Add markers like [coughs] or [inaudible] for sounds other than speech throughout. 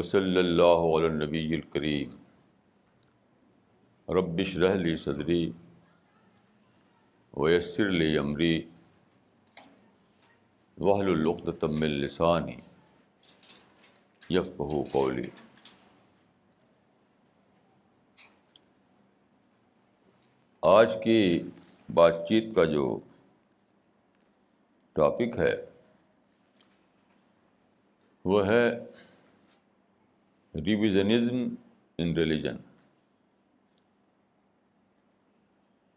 وصلی اللہ علی نبی الکریم. ربش رحلی صدری ویسر لی عمری وحل العقد تم لسانی یفقہ قولی. آج کی بات چیت کا جو ٹاپک ہے وہ ہے revisionism in religion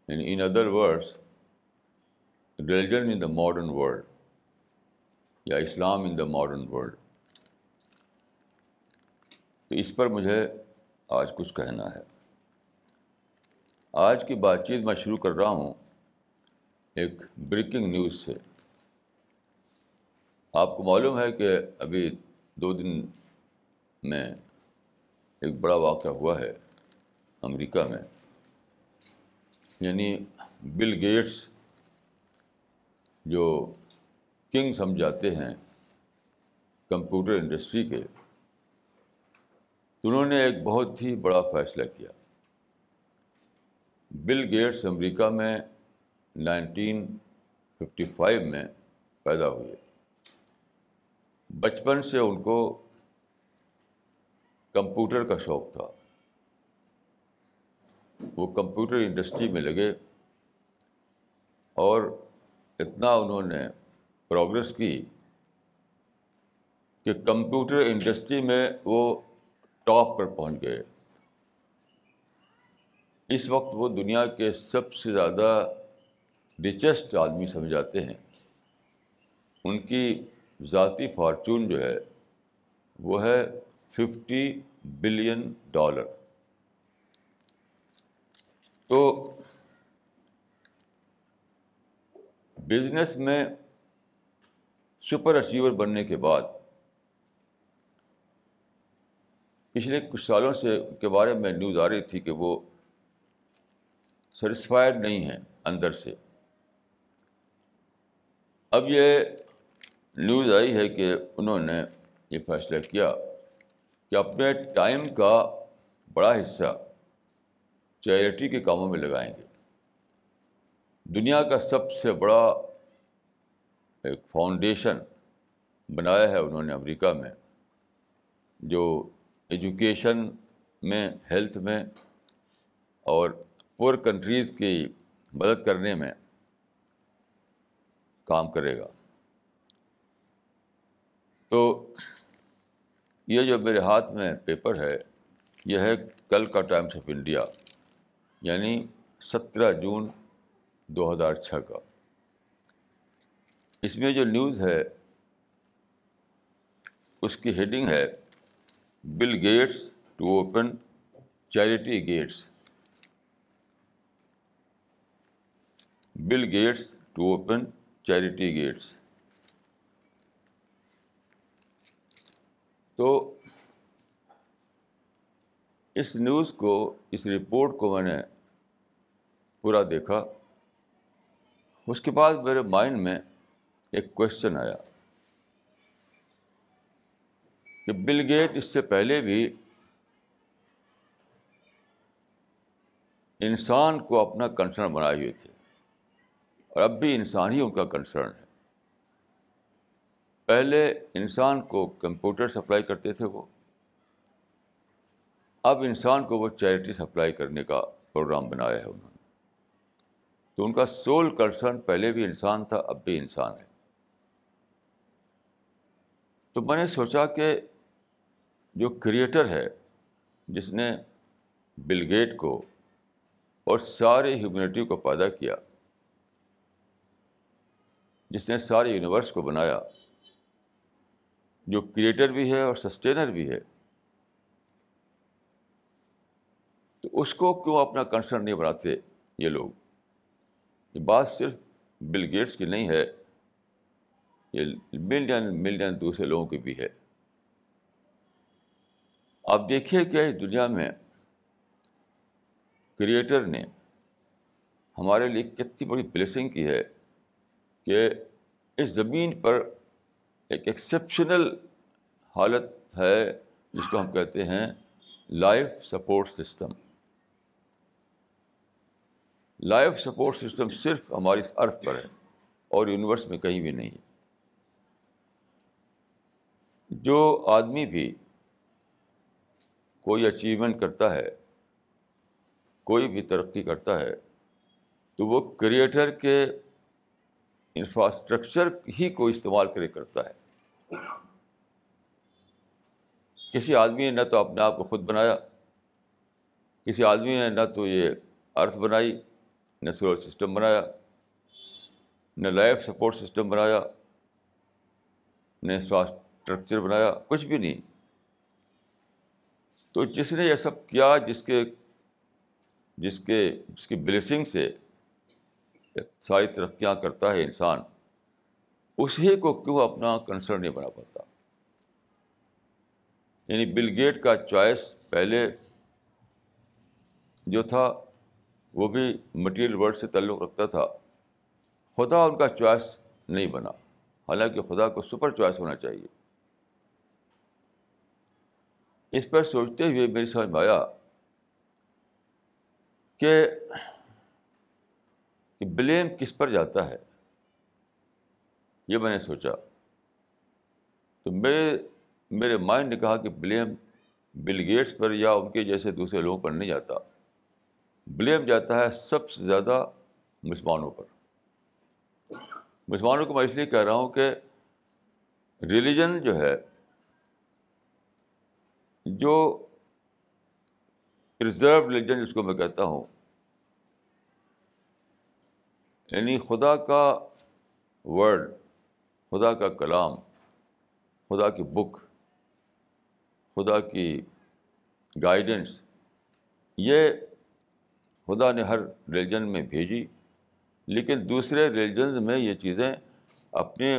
in other words religion in the modern world یا اسلام ان دا ماڈرن ورلڈ تو اس پر مجھے آج کچھ کہنا ہے۔ آج کی بات چیت میں شروع کر رہا ہوں ایک بریکنگ نیوز سے۔ آپ کو معلوم ہے کہ ابھی دو دن میں ایک بڑا واقعہ ہوا ہے امریکہ میں۔ یعنی بل گیٹس جو کنگ سمجھاتے ہیں کمپیوٹر انڈسٹری کے تو انہوں نے ایک بہت ہی بڑا فیصلہ کیا۔ بل گیٹس امریکہ میں نائنٹین ففٹی فائیو میں پیدا ہوئے۔ بچپن سے ان کو کمپیوٹر کا شوق تھا۔ وہ کمپیوٹر انڈسٹری میں لگے اور اتنا انہوں نے پروگرس کی کہ کمپیوٹر انڈسٹری میں وہ ٹاپ پر پہنچ گئے۔ اس وقت وہ دنیا کے سب سے زیادہ ریچسٹ آدمی سمجھاتے ہیں۔ ان کی ذاتی فارچون جو ہے وہ ہے ففٹی بلین ڈالر۔ تو بزنس میں سپر اچیور بننے کے بعد پچھلے کچھ سالوں سے کے بارے میں نیوز آ رہی تھی کہ وہ سیٹسفائڈ نہیں ہیں اندر سے۔ اب یہ نیوز آئی ہے کہ انہوں نے یہ فیصلہ کیا۔ کہ اپنے ٹائم کا بڑا حصہ چیریٹی کے کاموں میں لگائیں گے۔ دنیا کا سب سے بڑا ایک فاؤنڈیشن بنایا ہے انہوں نے امریکہ میں، جو ایجوکیشن میں، ہیلتھ میں اور پور کنٹریز کی مدد کرنے میں کام کرے گا۔ تو یہ جو میرے ہاتھ میں پیپر ہے، یہ ہے کل کا ٹائمس آف انڈیا یعنی سترہ جون دو ہزار چھ کا۔ اس میں جو نیوز ہے، اس کی ہیڈنگ ہے Bill Gates to open charity gates. Bill Gates to open charity gates. تو اس نیوز کو، اس رپورٹ کو میں نے پورا دیکھا۔ اس کے بعد میرے مائنڈ میں ایک کوشچن آیا کہ بل گیٹ اس سے پہلے بھی انسان کو اپنا کنسرن بنائے ہوئے تھے۔ اور اب بھی انسان ہی ان کا کنسرن ہے۔ پہلے انسان کو کمپیوٹر سپلائی کرتے تھے وہ، اب انسان کو وہ چیریٹی سپلائی کرنے کا پروگرام بنایا ہے انہوں نے۔ تو ان کا سول کنسرن پہلے بھی انسان تھا، اب بھی انسان ہے۔ تو میں نے سوچا کہ جو کریٹر ہے، جس نے بل گیٹ کو اور سارے ہیومینٹی کو پیدا کیا، جس نے سارے یونیورس کو بنایا جو کریٹر بھی ہے اور سسٹینر بھی ہے، تو اس کو کیوں اپنا کنسرن نہیں بناتے یہ لوگ؟ یہ بات صرف بل گیٹس کی نہیں ہے، یہ ملین ملین دوسرے لوگوں کی بھی ہے۔ آپ دیکھیے کہ اس دنیا میں کریٹر نے ہمارے لیے کتنی بڑی بلیسنگ کی ہے کہ اس زمین پر ایک ایکسیپشنل حالت ہے جس کو ہم کہتے ہیں life support system life support system صرف ہماری ارتھ پر ہے اور یونیورس میں کہیں بھی نہیں ہے. جو آدمی بھی کوئی اچیومنٹ کرتا ہے، کوئی بھی ترقی کرتا ہے، تو وہ کریٹر کے انفراسٹرکچر ہی کو استعمال کرے کرتا ہے۔ کسی آدمی نے نہ تو اپنے آپ کو خود بنایا، کسی آدمی نے نہ تو یہ ارتھ بنائی، نہ سولر سسٹم بنایا، نہ لائف سپورٹ سسٹم بنایا، نہ انفراسٹرکچر بنایا، کچھ بھی نہیں۔ تو جس نے یہ سب کیا، جس کے جس کے، جس کی بلیسنگ سے ساری ترقیاں کرتا ہے انسان۔ اسی کو کیوں اپنا کنسرن نہیں بنا پاتا؟ یعنی بل گیٹ کا چوائس پہلے جو تھا، وہ بھی مٹیریل ورڈ سے تعلق رکھتا تھا۔ خدا ان کا چوائس نہیں بنا، حالانکہ خدا کو سپر چوائس ہونا چاہیے۔ اس پر سوچتے ہوئے میری سمجھ میں آیا کہ کہ بلیم کس پر جاتا ہے؟ یہ میں نے سوچا۔ تو میرے میرے مائنڈ نے کہا کہ بلیم بل گیٹس پر یا ان کے جیسے دوسرے لوگوں پر نہیں جاتا۔ بلیم جاتا ہے سب سے زیادہ مسلمانوں پر۔ مسلمانوں کو میں اس لیے کہہ رہا ہوں کہ ریلیجن جو ہے، جو پرزرو ریلیجن جس کو میں کہتا ہوں یعنی خدا کا ورڈ خدا کا کلام، خدا کی بک خدا کی گائیڈنس یہ خدا نے ہر ریلیجن میں بھیجی، لیکن دوسرے ریلیجنز میں یہ چیزیں اپنے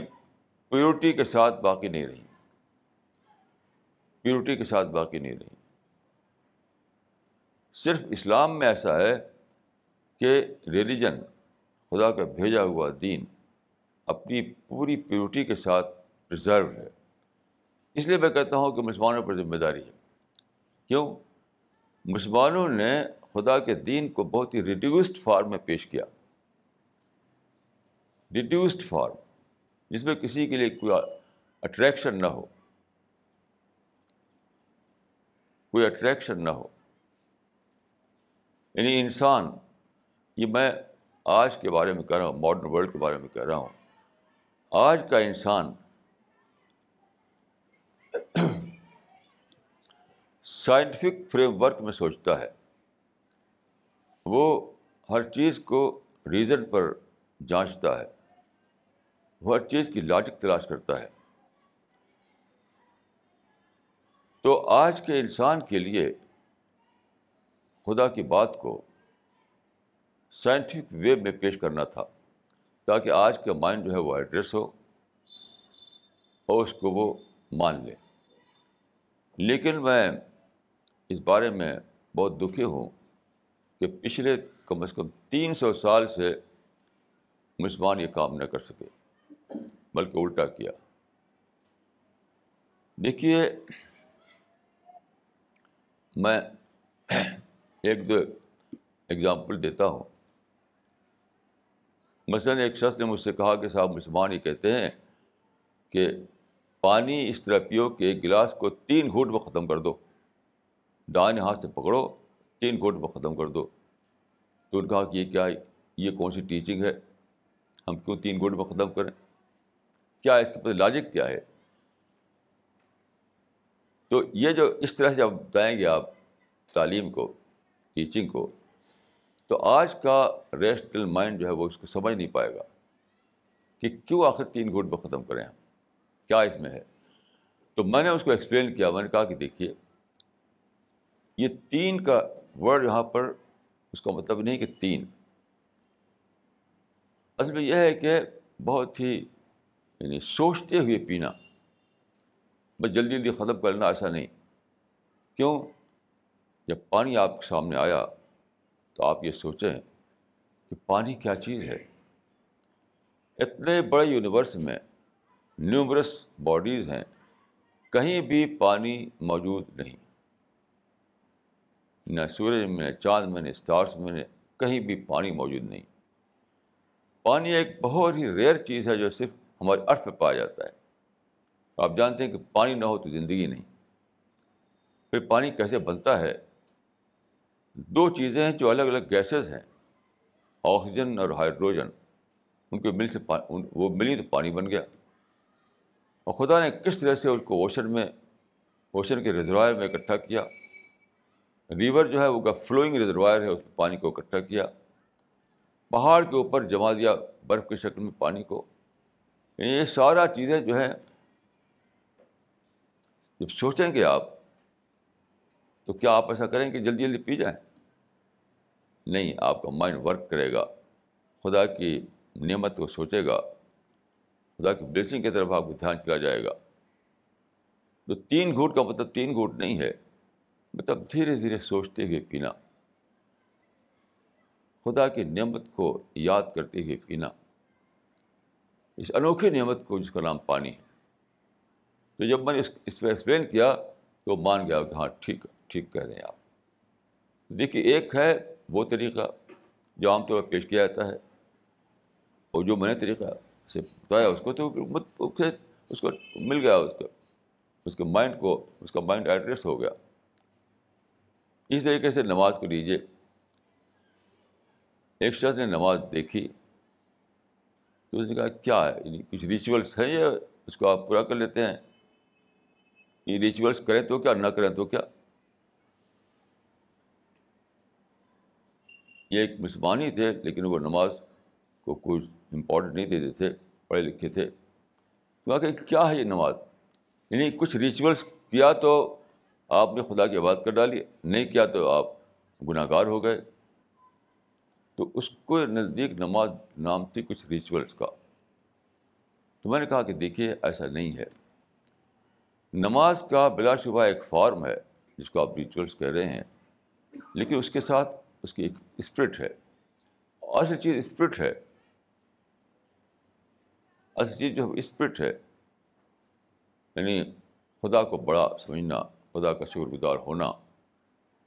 پیورٹی کے ساتھ باقی نہیں رہیں۔ پیورٹی کے ساتھ باقی نہیں رہیں۔ صرف اسلام میں ایسا ہے کہ ریلیجن خدا کا بھیجا ہوا دین اپنی پوری پیورٹی کے ساتھ پرزرو ہے۔ اس لیے میں کہتا ہوں کہ مسلمانوں پر ذمہ داری ہے۔ کیوں؟ مسلمانوں نے خدا کے دین کو بہت ہی ریڈیوسڈ فارم میں پیش کیا۔ ریڈیوسڈ فارم جس میں کسی کے لیے کوئی اٹریکشن نہ ہو۔ کوئی اٹریکشن نہ ہو۔ یعنی انسان، یہ میں آج کے بارے میں کہہ رہا ہوں ماڈرن ورلڈ کے بارے میں کہہ رہا ہوں۔ آج کا انسان سائنٹیفک فریم ورک میں سوچتا ہے۔ وہ ہر چیز کو ریزن پر جانچتا ہے۔ وہ ہر چیز کی لاجک تلاش کرتا ہے۔ تو آج کے انسان کے لیے خدا کی بات کو سائنٹیفک وے میں پیش کرنا تھا تاکہ آج کا مائنڈ جو ہے وہ ایڈریس ہو اور اس کو وہ مان لے۔ لیکن میں اس بارے میں بہت دکھی ہوں کہ پچھلے کم از کم تین سو سال سے مسلمان یہ کام نہ کر سکے، بلکہ الٹا کیا۔ دیکھیے، میں ایک دو ایگزامپل دیتا ہوں۔ مثلاً ایک شخص نے مجھ سے کہا کہ صاحب مسلمان یہ کہتے ہیں کہ پانی اس طرح پیو کہ ایک گلاس کو تین گھوٹ میں ختم کر دو۔ دائیں ہاتھ سے پکڑو، تین گھوٹ میں ختم کر دو۔ تو نے کہا کہ یہ کیا، یہ کون سی ٹیچنگ ہے؟ ہم کیوں تین گھوٹ میں ختم کریں؟ کیا اس کے پاس لاجک کیا ہے؟ تو یہ جو اس طرح سے آپ بتائیں گے آپ تعلیم کو ٹیچنگ کو تو آج کا ریشنل مائنڈ جو ہے وہ اس کو سمجھ نہیں پائے گا کہ کیوں آخر تین گھوٹ میں ختم کریں ہم؟ کیا اس میں ہے؟ تو میں نے اس کو ایکسپلین کیا، میں نے کہا کہ دیکھیے، یہ تین کا ورڈ یہاں پر اس کا مطلب نہیں کہ تین۔ اصل میں یہ ہے کہ بہت ہی یعنی سوچتے ہوئے پینا۔ بس جلدی جلدی ختم کرنا ایسا نہیں۔ کیوں؟ جب پانی آپ کے سامنے آیا تو آپ یہ سوچیں کہ پانی کیا چیز ہے؟ اتنے بڑے یونیورس میں نیومرس باڈیز ہیں، کہیں بھی پانی موجود نہیں۔ نہ سورج میں نہ چاند میں، نہ اسٹارس میں، نہ کہیں بھی پانی موجود نہیں۔ پانی ایک بہت ہی ریئر چیز ہے جو صرف ہمارے ارتھ میں پایا جاتا ہے۔ آپ جانتے ہیں کہ پانی نہ ہو تو زندگی نہیں۔ پھر پانی کیسے بنتا ہے؟ دو چیزیں ہیں جو الگ الگ گیسز ہیں، آکسیجن اور ہائیڈروجن، ان کے مل سے وہ ملی تو پانی بن گیا۔ اور خدا نے کس طرح سے ان کو اوشن میں، اوشن کے ریزروائر میں اکٹھا کیا۔ ریور جو ہے وہ کا فلوئنگ ریزروائر ہے، اس پانی کو اکٹھا کیا۔ پہاڑ کے اوپر جما دیا برف کی شکل میں پانی کو۔ یعنی یہ سارا چیزیں جو ہیں، جب سوچیں گے آپ، تو کیا آپ ایسا کریں کہ جلدی جلدی پی جائیں؟ نہیں، آپ کا مائنڈ ورک کرے گا۔ خدا کی نعمت کو سوچے گا۔ خدا کی بلیسنگ کی طرف آپ کو دھیان چلا جائے گا۔ تو تین گھوٹ کا مطلب تین گھوٹ نہیں ہے۔ مطلب دھیرے دھیرے سوچتے ہوئے پینا۔ خدا کی نعمت کو یاد کرتے ہوئے پینا۔ اس انوکھی نعمت کو جس کا نام پانی ہے۔ تو جب میں نے اس اس پہ ایکسپلین کیا تو مان گیا کہ ہاں ٹھیک ٹھیک کہہ رہے ہیں آپ۔ دیکھیے، ایک ہے وہ طریقہ جو عام طور پر پیش کیا جاتا ہے اور جو میں نے طریقہ سے بتایا، اس کو تو اس کو مل گیا، اس کا اس کے مائنڈ کو اس کا مائنڈ ایڈریس ہو گیا۔ اس طریقے سے نماز کو لیجیے ایک شخص نے نماز دیکھی تو اس نے کہا، کیا ہے؟ یعنی کچھ ریچولس ہیں یا اس کو آپ پورا کر لیتے ہیں؟ یہ ریچولس کریں تو کیا، نہ کریں تو کیا؟ یہ ایک مسلمان ہی تھے، لیکن وہ نماز کو کچھ امپورٹنٹ نہیں دیتے تھے پڑھے لکھے تھے۔ تو کہ کیا ہے یہ نماز؟ یعنی کچھ ریچولس کیا تو آپ نے خدا کی بات کر ڈالی، نہیں کیا تو آپ گناہ گار ہو گئے۔ تو اس کو نزدیک نماز نام تھی کچھ ریچولس کا۔ تو میں نے کہا کہ دیکھیے، ایسا نہیں ہے۔ نماز کا بلا شبہ ایک فارم ہے، جس کو آپ ریچولس کہہ رہے ہیں، لیکن اس کے ساتھ اس کی ایک اسپرٹ ہے۔ اصل چیز اسپرٹ ہے۔ اصل چیز جو اسپرٹ ہے یعنی خدا کو بڑا سمجھنا، خدا کا شکر گزار ہونا۔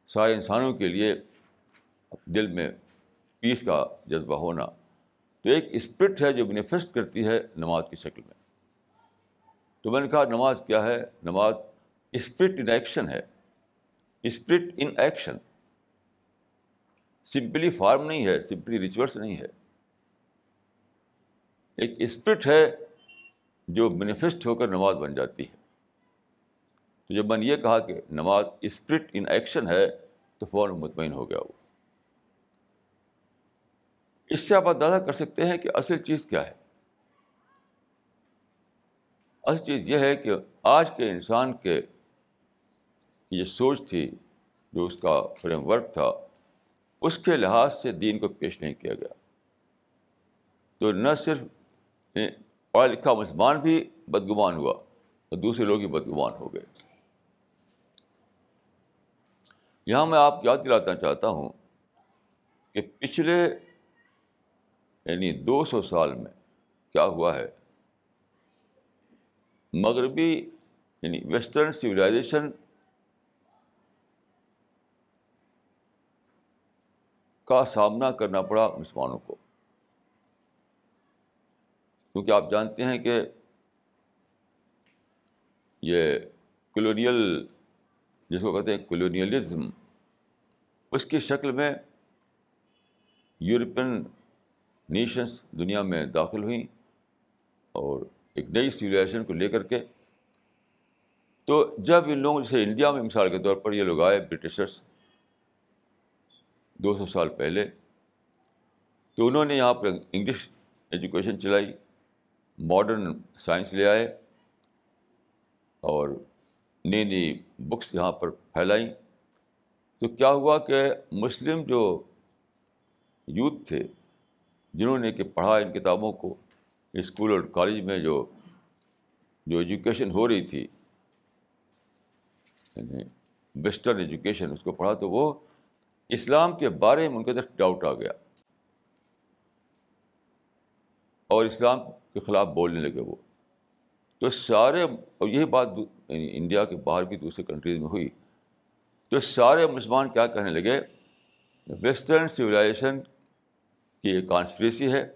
سارے انسانوں کے لیے دل میں پیس کا جذبہ ہونا۔ تو ایک اسپرٹ ہے جو مینیفیسٹ کرتی ہے نماز کی شکل میں۔ تو میں نے کہا، نماز کیا ہے؟ نماز اسپرٹ ان ایکشن ہے۔ Spirit in action simply form نہیں ہے سمپلی ریچولس نہیں ہے. ایک اسپرٹ ہے جو مینیفیسٹ ہو کر نماز بن جاتی ہے. تو جب میں نے یہ کہا کہ نماز اسپرٹ ان ایکشن ہے، تو فوراً مطمئن ہو گیا وہ. اس سے آپ اندازہ کر سکتے ہیں کہ اصل چیز کیا ہے. اصل چیز یہ ہے کہ آج کے انسان کے یہ سوچ تھی، جو اس کا فریم ورک تھا اس کے لحاظ سے دین کو پیش نہیں کیا گیا۔ تو نہ صرف پڑھا لکھا مسلمان بھی بدگمان ہوا اور دوسرے لوگ بھی بدگمان ہو گئے۔ یہاں میں آپ یاد دلانا چاہتا ہوں کہ پچھلے یعنی دو سو سال میں کیا ہوا ہے؟ مغربی یعنی ویسٹرن سویلائزیشن کا سامنا کرنا پڑا مسلمانوں کو۔ کیونکہ آپ جانتے ہیں کہ یہ کلونیل جس کو کہتے ہیں کلونیلزم اس کی شکل میں یورپین نیشنس دنیا میں داخل ہوئیں اور ایک نئی سویلائزیشن کو لے کر کے۔ تو جب ان لوگوں جیسے انڈیا میں مثال کے طور پر یہ لوگ آئے برٹشرس دو سو سال پہلے، تو انہوں نے یہاں پر انگلش ایجوکیشن چلائی، ماڈرن سائنس لے آئے اور نئی نئی بکس یہاں پر پھیلائیں تو کیا ہوا کہ مسلم جو یوتھ تھے، جنہوں نے کہ پڑھا ان کتابوں کو اسکول اور کالج میں جو جو ایجوکیشن ہو رہی تھی یعنی ویسٹرن ایجوکیشن اس کو پڑھا، تو وہ اسلام کے بارے میں ان کے اندر ڈاؤٹ آ گیا۔ اور اسلام کے خلاف بولنے لگے وہ۔ تو سارے، اور یہی بات یعنی انڈیا کے باہر بھی دوسرے کنٹریز میں ہوئی۔ تو سارے مسلمان کیا کہنے لگے؟ ویسٹرن سویلائزیشن کی ایک کانسپریسی ہے۔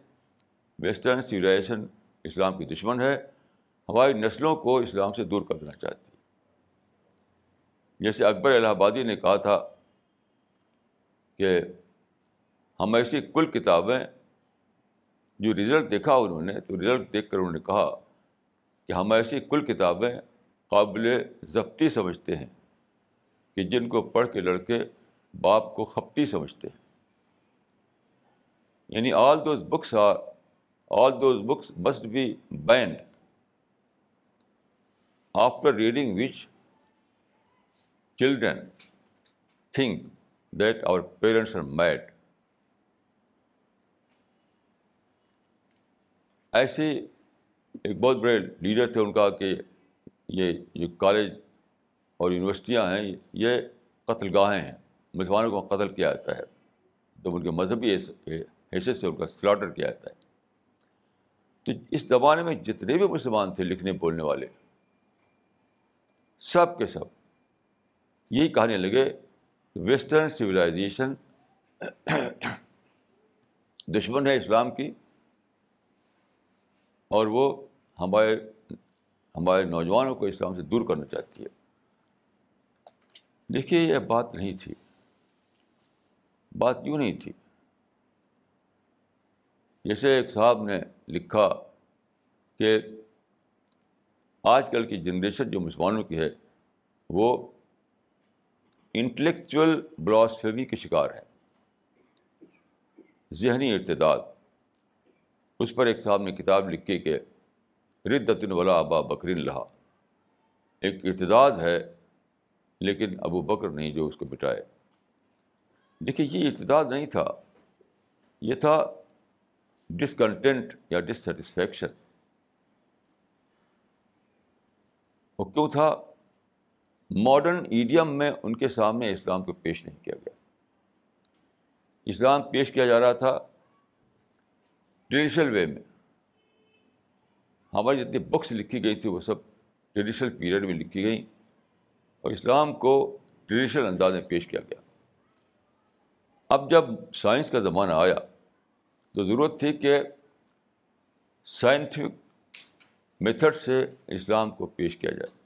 ویسٹرن سویلائزیشن اسلام کی دشمن ہے۔ ہماری نسلوں کو اسلام سے دور کر دینا چاہتی ہے۔ جیسے اکبر الہ آبادی نے کہا تھا کہ ہم ایسی کل کتابیں جو رزلٹ دیکھا انہوں نے، تو رزلٹ دیکھ کر انہوں نے کہا کہ ہم ایسی کل کتابیں قابل ضبطی سمجھتے ہیں کہ جن کو پڑھ کے لڑکے باپ کو خپتی سمجھتے ہیں۔ یعنی all those books are all those books must be banned after reading which children think that our parents are mad ایسے ایک بہت بڑے لیڈر تھے ان کا کہ یہ جو کالج اور یونیورسٹیاں ہیں، یہ قتل گاہیں ہیں، مسلمانوں کو قتل کیا جاتا ہے۔ تو ان کے مذہبی حیثیت سے ان کا سلاٹر کیا جاتا ہے۔ تو اس زمانے میں جتنے بھی مسلمان تھے لکھنے، بولنے والے، سب کے سب یہی کہنے لگے ویسٹرن سویلائزیشن دشمن ہے اسلام کی، اور وہ ہمارے ہمارے نوجوانوں کو اسلام سے دور کرنا چاہتی ہے۔ دیکھیے، یہ بات نہیں تھی۔ بات یوں نہیں تھی۔ جیسے ایک صاحب نے لکھا کہ آج کل کی جنریشن جو مسلمانوں کی ہے، وہ انٹلیکچوئل بلاسفیمی کے شکار ہے ذہنی ارتداد۔ اس پر ایک صاحب نے کتاب لکھی کہ ردت ولا ابا بکرین لہا۔ ایک ارتداد ہے، لیکن ابو بکر نہیں جو اس کو مٹائے۔ دیکھیے، یہ ارتداد نہیں تھا۔ یہ تھا ڈسکنٹینٹ یا ڈسٹسفیکشن وہ کیوں تھا؟ ماڈرن ایڈیم میں ان کے سامنے اسلام کو پیش نہیں کیا گیا۔ اسلام پیش کیا جا رہا تھا ٹریڈیشنل وے میں۔ ہماری جتنی بکس لکھی گئی تھی وہ سب ٹریڈیشنل پیریڈ میں لکھی گئیں اور اسلام کو ٹریڈیشنل انداز میں پیش کیا گیا۔ اب جب سائنس کا زمانہ آیا تو ضرورت تھی کہ سائنٹیفک میتھڈ سے اسلام کو پیش کیا جائے۔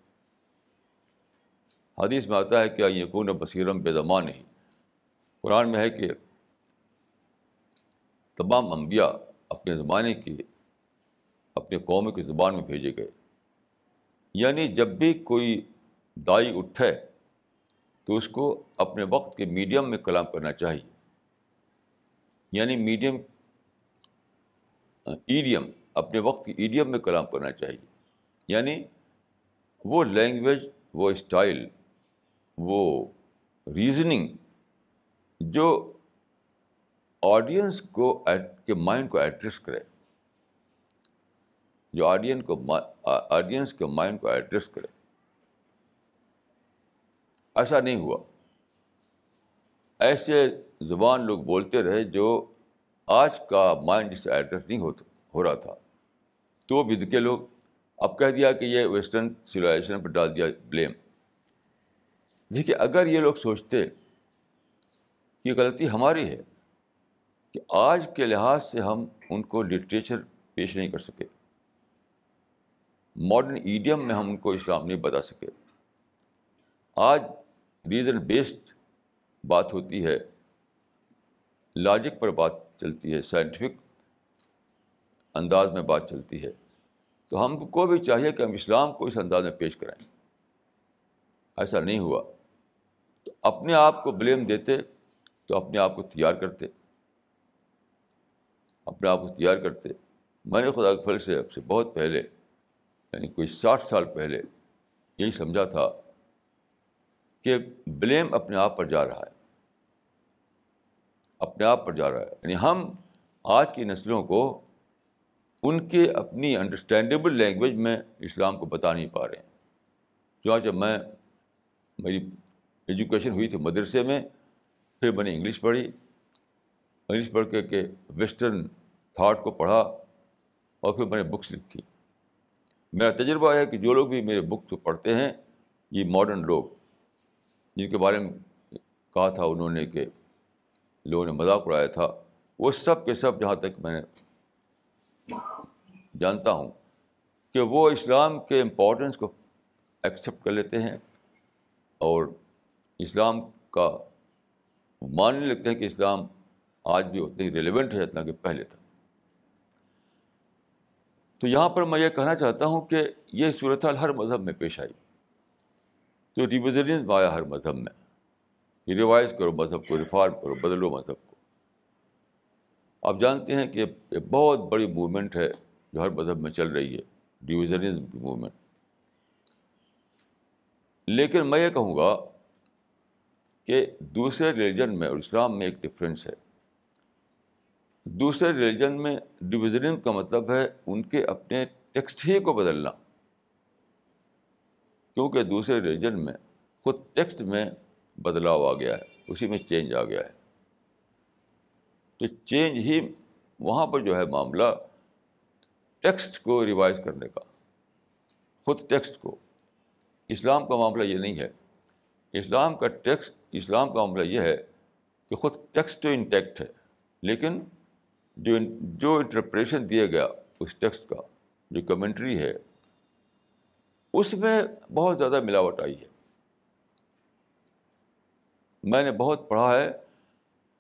حدیث میں آتا ہے کہ یقون بصیرم بے زمان ہی قرآن میں ہے کہ تمام انبیاء اپنے زمانے کی، اپنے قوم کی زبان میں بھیجے گئے۔ یعنی جب بھی کوئی دائی اٹھے تو اس کو اپنے وقت کے میڈیم میں کلام کرنا چاہیے۔ یعنی میڈیم، ایڈیم، اپنے وقت کی ایڈیم میں کلام کرنا چاہیے۔ یعنی وہ لینگویج، وہ اسٹائل وہ ریزننگ جو آڈینس کو کے مائنڈ کو ایڈریس کرے۔ جو آڈین کو آڈینس کے مائنڈ کو ایڈریس کرے۔ ایسا نہیں ہوا۔ ایسے زبان لوگ بولتے رہے جو آج کا مائنڈ جس سے ایڈریس نہیں ہوتا، ہو رہا تھا۔ تو ود کے لوگ اب کہہ دیا کہ یہ ویسٹرن سویلائزیشن پر ڈال دیا بلیم دیکھیے، اگر یہ لوگ سوچتے کہ غلطی ہماری ہے کہ آج کے لحاظ سے ہم ان کو لٹریچر پیش نہیں کر سکے، ماڈرن ایڈیم میں ہم ان کو اسلام نہیں بتا سکے۔ آج ریزن بیسڈ بات ہوتی ہے، لاجک پر بات چلتی ہے، سائنٹیفک انداز میں بات چلتی ہے۔ تو ہم کو بھی چاہیے کہ ہم اسلام کو اس انداز میں پیش کرائیں۔ ایسا نہیں ہوا۔ اپنے آپ کو بلیم دیتے تو اپنے آپ کو تیار کرتے۔ اپنے آپ کو تیار کرتے۔ میں نے خدا کے پھل سے اب سے بہت پہلے یعنی کوئی ساٹھ سال پہلے، یہی سمجھا تھا کہ بلیم اپنے آپ پر جا رہا ہے۔ اپنے آپ پر جا رہا ہے۔ یعنی ہم آج کی نسلوں کو ان کے اپنی انڈرسٹینڈیبل لینگویج میں اسلام کو بتا نہیں پا رہے۔ ہیں چنانچہ میں، میری ایجوکیشن ہوئی تھی مدرسے میں، پھر میں نے انگلش پڑھی۔ انگلش پڑھ کے کہ ویسٹرن تھاٹ کو پڑھا اور پھر میں نے بکس لکھی۔ میرا تجربہ ہے کہ جو لوگ بھی میرے بک پڑھتے ہیں، یہ ماڈرن لوگ۔ جن کے بارے میں کہا تھا انہوں نے کہ لوگوں نے مذاق اڑایا تھا، وہ سب کے سب جہاں تک میں نے جانتا ہوں کہ وہ اسلام کے امپورٹنس کو ایکسیپٹ کر لیتے ہیں اور اسلام کا ماننے لگتے ہیں کہ اسلام آج بھی اتنے ہی ریلیونٹ ہے اتنا کہ پہلے تھا۔ تو یہاں پر میں یہ کہنا چاہتا ہوں کہ یہ صورت حال ہر مذہب میں پیش آئی۔ تو ریویژنزم آیا ہر مذہب میں۔ ریوائز کرو مذہب کو ریفارم کرو، بدلو مذہب کو۔ آپ جانتے ہیں کہ یہ بہت بڑی موومنٹ ہے جو ہر مذہب میں چل رہی ہے ریویژنزم کی موومنٹ لیکن میں یہ کہوں گا کہ دوسرے ریلیجن میں، اور اسلام میں ایک ڈفرینس ہے۔ دوسرے ریلیجن میں ڈویژنزم کا مطلب ہے ان کے اپنے ٹیکسٹ ہی کو بدلنا۔ کیونکہ دوسرے ریلیجن میں خود ٹیکسٹ میں بدلاؤ آ گیا ہے، اسی میں چینج آ گیا ہے۔ تو چینج ہی وہاں پر جو ہے معاملہ ٹیکسٹ کو ریوائز کرنے کا، خود ٹیکسٹ کو۔ اسلام کا معاملہ یہ نہیں ہے۔ اسلام کا ٹیکسٹ اسلام کا معاملہ یہ ہے کہ خود ٹیکسٹ تو انٹیکٹ ہے، لیکن جو جو انٹرپریشن دیا گیا اس ٹیکسٹ کا، جو کمنٹری ہے، اس میں بہت زیادہ ملاوٹ آئی ہے۔ میں نے بہت پڑھا ہے،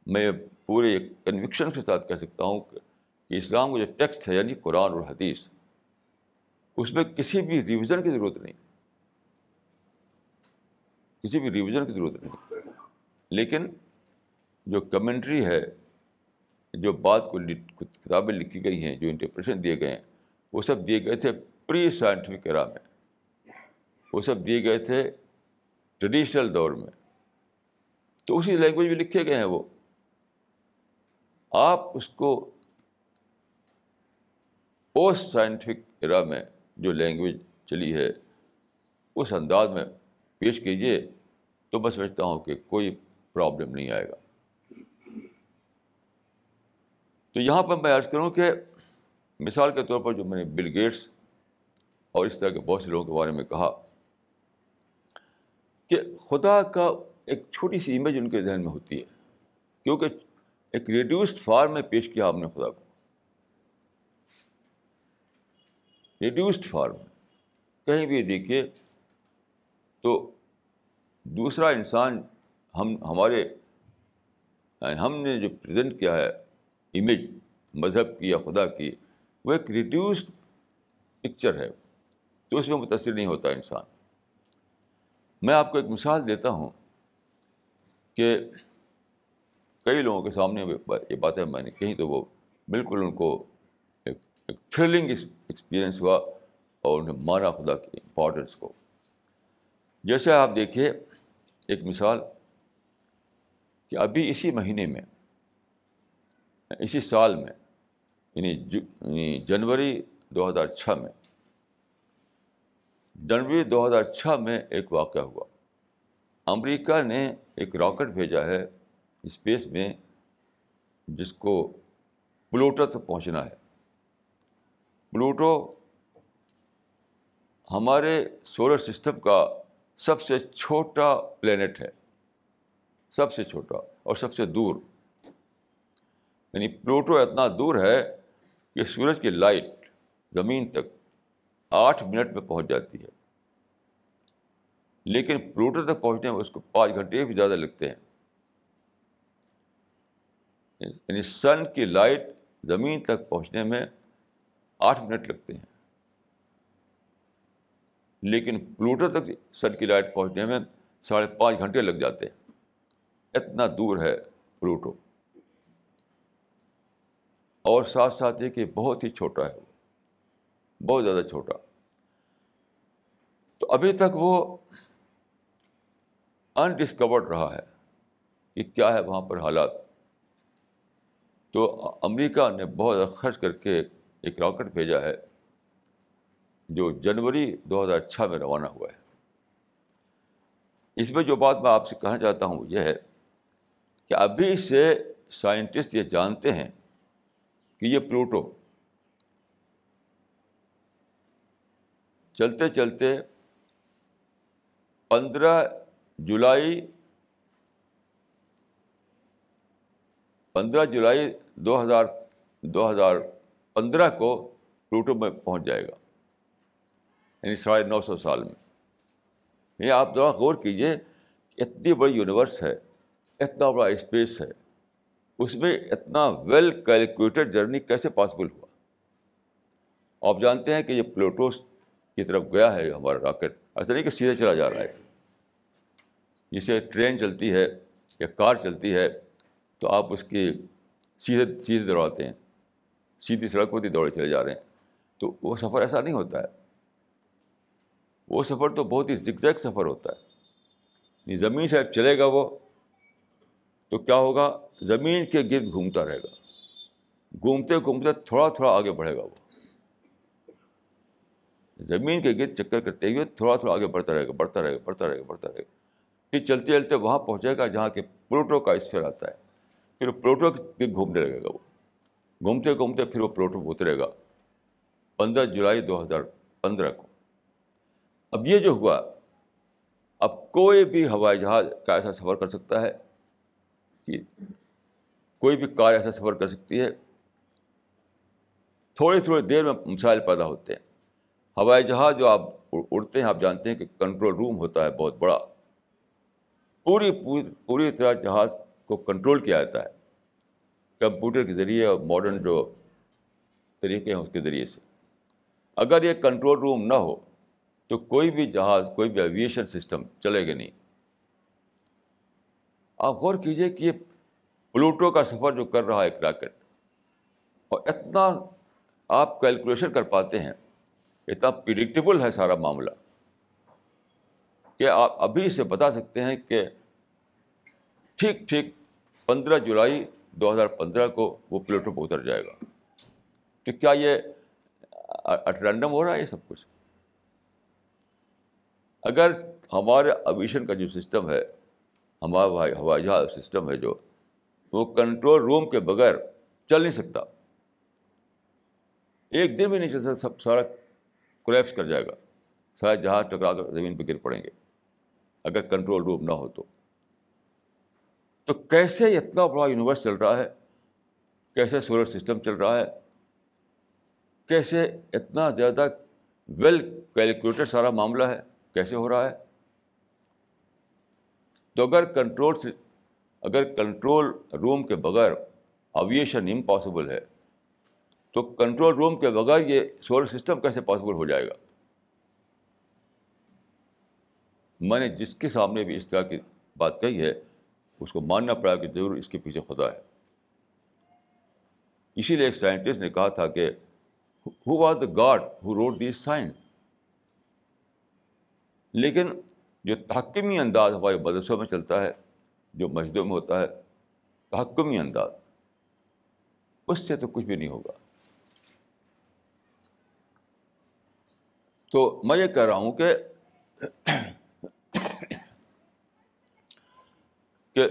میں پورے کنوکشن کے ساتھ کہہ سکتا ہوں کہ اسلام کا جو ٹیکسٹ ہے یعنی قرآن اور حدیث، اس میں کسی بھی ریویژن کی ضرورت نہیں۔ کسی بھی ریویژن کی ضرورت نہیں۔ لیکن جو کمنٹری ہے، جو بات کو کتابیں لکھی گئی ہیں، جو انٹرپریشن دیے گئے ہیں، وہ سب دیے گئے تھے پری سائنٹیفک ایرا میں۔ وہ سب دیے گئے تھے ٹریڈیشنل دور میں۔ تو اسی لینگویج میں لکھے گئے ہیں وہ۔ آپ اس کو پوسٹ سائنٹیفک ایرا میں جو لینگویج چلی ہے، اس انداز میں پیش کیجیے تو میں سمجھتا ہوں کہ کوئی پرابلم نہیں آئے گا۔ تو یہاں پر میں عرض کروں کہ مثال کے طور پر جو میں نے بل گیٹس اور اس طرح کے بہت سے لوگوں کے بارے میں کہا کہ خدا کا ایک چھوٹی سی امیج ان کے ذہن میں ہوتی ہے، کیونکہ ایک ریڈیوسڈ فارم میں پیش کیا ہم نے خدا کو۔ ریڈیوسڈ فارم کہیں بھی دیکھیے تو دوسرا انسان ہم ہمارے یعنی ہم نے جو پریزنٹ کیا ہے امیج مذہب کی یا خدا کی، وہ ایک ریڈیوسڈ پکچر ہے۔ تو اس میں متاثر نہیں ہوتا انسان۔ میں آپ کو ایک مثال دیتا ہوں کہ کئی لوگوں کے سامنے یہ باتیں میں نے کہیں تو وہ بالکل ان کو ایک ایک تھرلنگ ایکسپیرئنس ہوا اور انہیں مانا خدا کی امپورٹنس کو۔ جیسے آپ دیکھیے، ایک مثال کہ ابھی اسی مہینے میں اسی سال میں یعنی, یعنی جنوری دو ہزار چھ میں جنوری دو ہزار چھ میں ایک واقعہ ہوا۔ امریکہ نے ایک راکٹ بھیجا ہے اسپیس میں جس کو پلوٹو تک پہنچنا ہے۔ پلوٹو ہمارے سولر سسٹم کا سب سے چھوٹا پلینٹ ہے۔ سب سے چھوٹا اور سب سے دور۔ یعنی پلوٹو اتنا دور ہے کہ سورج کی لائٹ زمین تک آٹھ منٹ میں پہنچ جاتی ہے۔ لیکن پلوٹو تک پہنچنے میں اس کو پانچ گھنٹے بھی زیادہ لگتے ہیں۔ یعنی سن کی لائٹ زمین تک پہنچنے میں آٹھ منٹ لگتے ہیں۔ لیکن پلوٹو تک سن کی لائٹ پہنچنے میں ساڑھے پانچ گھنٹے لگ جاتے ہیں۔ اتنا دور ہے پلوٹو۔ اور ساتھ ساتھ یہ کہ بہت ہی چھوٹا ہے وہ۔ بہت زیادہ چھوٹا۔ تو ابھی تک وہ انڈسکورڈ رہا ہے کہ کیا ہے وہاں پر حالات۔ تو امریکہ نے بہت زیادہ خرچ کر کے ایک راکٹ بھیجا ہے جو جنوری دو ہزار چھ میں روانہ ہوا ہے۔ اس میں جو بات میں آپ سے کہنا چاہتا ہوں یہ ہے کہ ابھی سے سائنٹسٹ یہ جانتے ہیں کہ یہ پلوٹو چلتے چلتے پندرہ جولائی پندرہ جولائی دو ہزار دو ہزار پندرہ کو پلوٹو میں پہنچ جائے گا یعنی ساڑھے نو سو سال میں۔ یہ آپ ذرا غور کیجیے اتنی بڑی یونیورس ہے۔ اتنا بڑا اسپیس ہے۔ اس میں اتنا ویل کیلکولیٹڈ جرنی کیسے پاسبل ہوا؟ آپ جانتے ہیں کہ یہ پلوٹوس کی طرف گیا ہے ہمارا راکٹ۔ ایسا نہیں کہ سیدھے چلا جا رہا ہے۔ جسے ٹرین چلتی ہے یا کار چلتی ہے، تو آپ اس کی سیدھے سیدھے دوڑاتے ہیں۔ سیدھی سڑک ہوتی دوڑے چلے جا رہے ہیں۔ تو وہ سفر ایسا نہیں ہوتا ہے۔ وہ سفر تو بہت ہی زگزیک سفر ہوتا ہے۔ یعنی زمین سے چلے گا وہ تو کیا ہوگا؟ زمین کے گرد گھومتا رہے گا۔ گھومتے گھومتے تھوڑا تھوڑا آگے بڑھے گا وہ۔ زمین کے گرد چکر کرتے ہوئے تھوڑا تھوڑا آگے بڑھتا رہے گا، بڑھتا رہے گا، بڑھتا رہے گا، بڑھتا رہے گا۔ پھر چلتے چلتے وہاں پہنچے گا جہاں کہ پلوٹو کا اسفیر آتا ہے۔ پھر پلوٹو کے گرد گھومنے لگے گا وہ۔ گھومتے گھومتے پھر وہ پلوٹو اترے گا۔ پندرہ جولائی دو ہزار پندرہ کو۔ اب یہ جو ہوا، اب کوئی بھی ہوائی جہاز کا ایسا سفر کر سکتا ہے۔ کہ کوئی بھی کار ایسا سفر کر سکتی ہے، تھوڑی تھوڑی دیر میں مسائل پیدا ہوتے ہیں۔ ہوائی جہاز جو آپ اڑتے ہیں، آپ جانتے ہیں کہ کنٹرول روم ہوتا ہے، بہت بڑا۔ پوری پوری پوری طرح جہاز کو کنٹرول کیا جاتا ہے، کمپیوٹر کے ذریعے اور ماڈرن جو طریقے ہیں، اس کے ذریعے سے۔ اگر یہ کنٹرول روم نہ ہو، تو کوئی بھی جہاز، کوئی بھی ایویشن سسٹم چلے گا نہیں۔ آپ غور کیجیے کہ یہ پلوٹو کا سفر جو کر رہا ہے ایک راکٹ، اور اتنا آپ کیلکولیشن کر پاتے ہیں، اتنا پریڈکٹیبل ہے سارا معاملہ کہ آپ ابھی سے بتا سکتے ہیں کہ ٹھیک ٹھیک پندرہ جولائی دو ہزار پندرہ کو وہ پلیٹو پہ اتر جائے گا۔ تو کیا یہ اٹرینڈم ہو رہا ہے یہ سب کچھ؟ اگر ہمارے اویشن کا جو سسٹم ہے ہمارا ہوائی جہاز سسٹم ہے جو، وہ کنٹرول روم کے بغیر چل نہیں سکتا۔ ایک دن بھی نہیں چل سکتا، سب سارا کولیپس کر جائے گا۔ سارا جہاز ٹکرا کر زمین پہ گر پڑیں گے۔ اگر کنٹرول روم نہ ہو تو۔ تو کیسے اتنا بڑا یونیورس چل رہا ہے؟ کیسے سولر سسٹم چل رہا ہے؟ کیسے اتنا زیادہ ویل کیلکولیٹڈ سارا معاملہ ہے؟ کیسے ہو رہا ہے؟ تو اگر کنٹرول سے اگر کنٹرول روم کے بغیر اویشن امپاسبل ہے، تو کنٹرول روم کے بغیر یہ سولر سسٹم کیسے پاسبل ہو جائے گا؟ میں نے جس کے سامنے بھی اس طرح کی بات کہی ہے، اس کو ماننا پڑا کہ ضرور اس کے پیچھے خدا ہے۔ اسی لیے ایک سائنٹسٹ نے کہا تھا کہ who are the god who rode this science لیکن جو تحکمی انداز ہمارے مدرسوں میں چلتا ہے، جو مسجدوں میں ہوتا ہے، تحکمی انداز، اس سے تو کچھ بھی نہیں ہوگا۔ تو میں یہ کہہ رہا ہوں کہ [coughs] کہ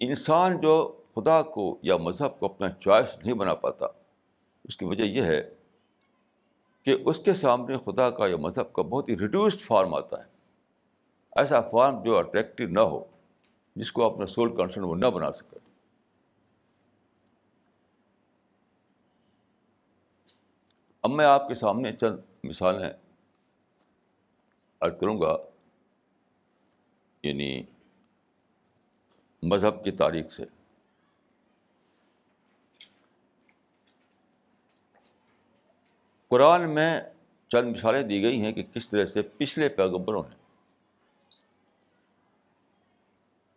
انسان جو خدا کو یا مذہب کو اپنا چوائس نہیں بنا پاتا، اس کی وجہ یہ ہے کہ اس کے سامنے خدا کا یا مذہب کا بہت ہی ریڈیوسڈ فارم آتا ہے۔ ایسا فارم جو اٹریکٹیو نہ ہو، جس کو اپنا سول کنسرن وہ نہ بنا سکے۔ اب میں آپ کے سامنے چند مثالیں عرض کروں گا یعنی مذہب کی تاریخ سے۔ قرآن میں چند مثالیں دی گئی ہیں کہ کس طرح سے پچھلے پیغمبروں نے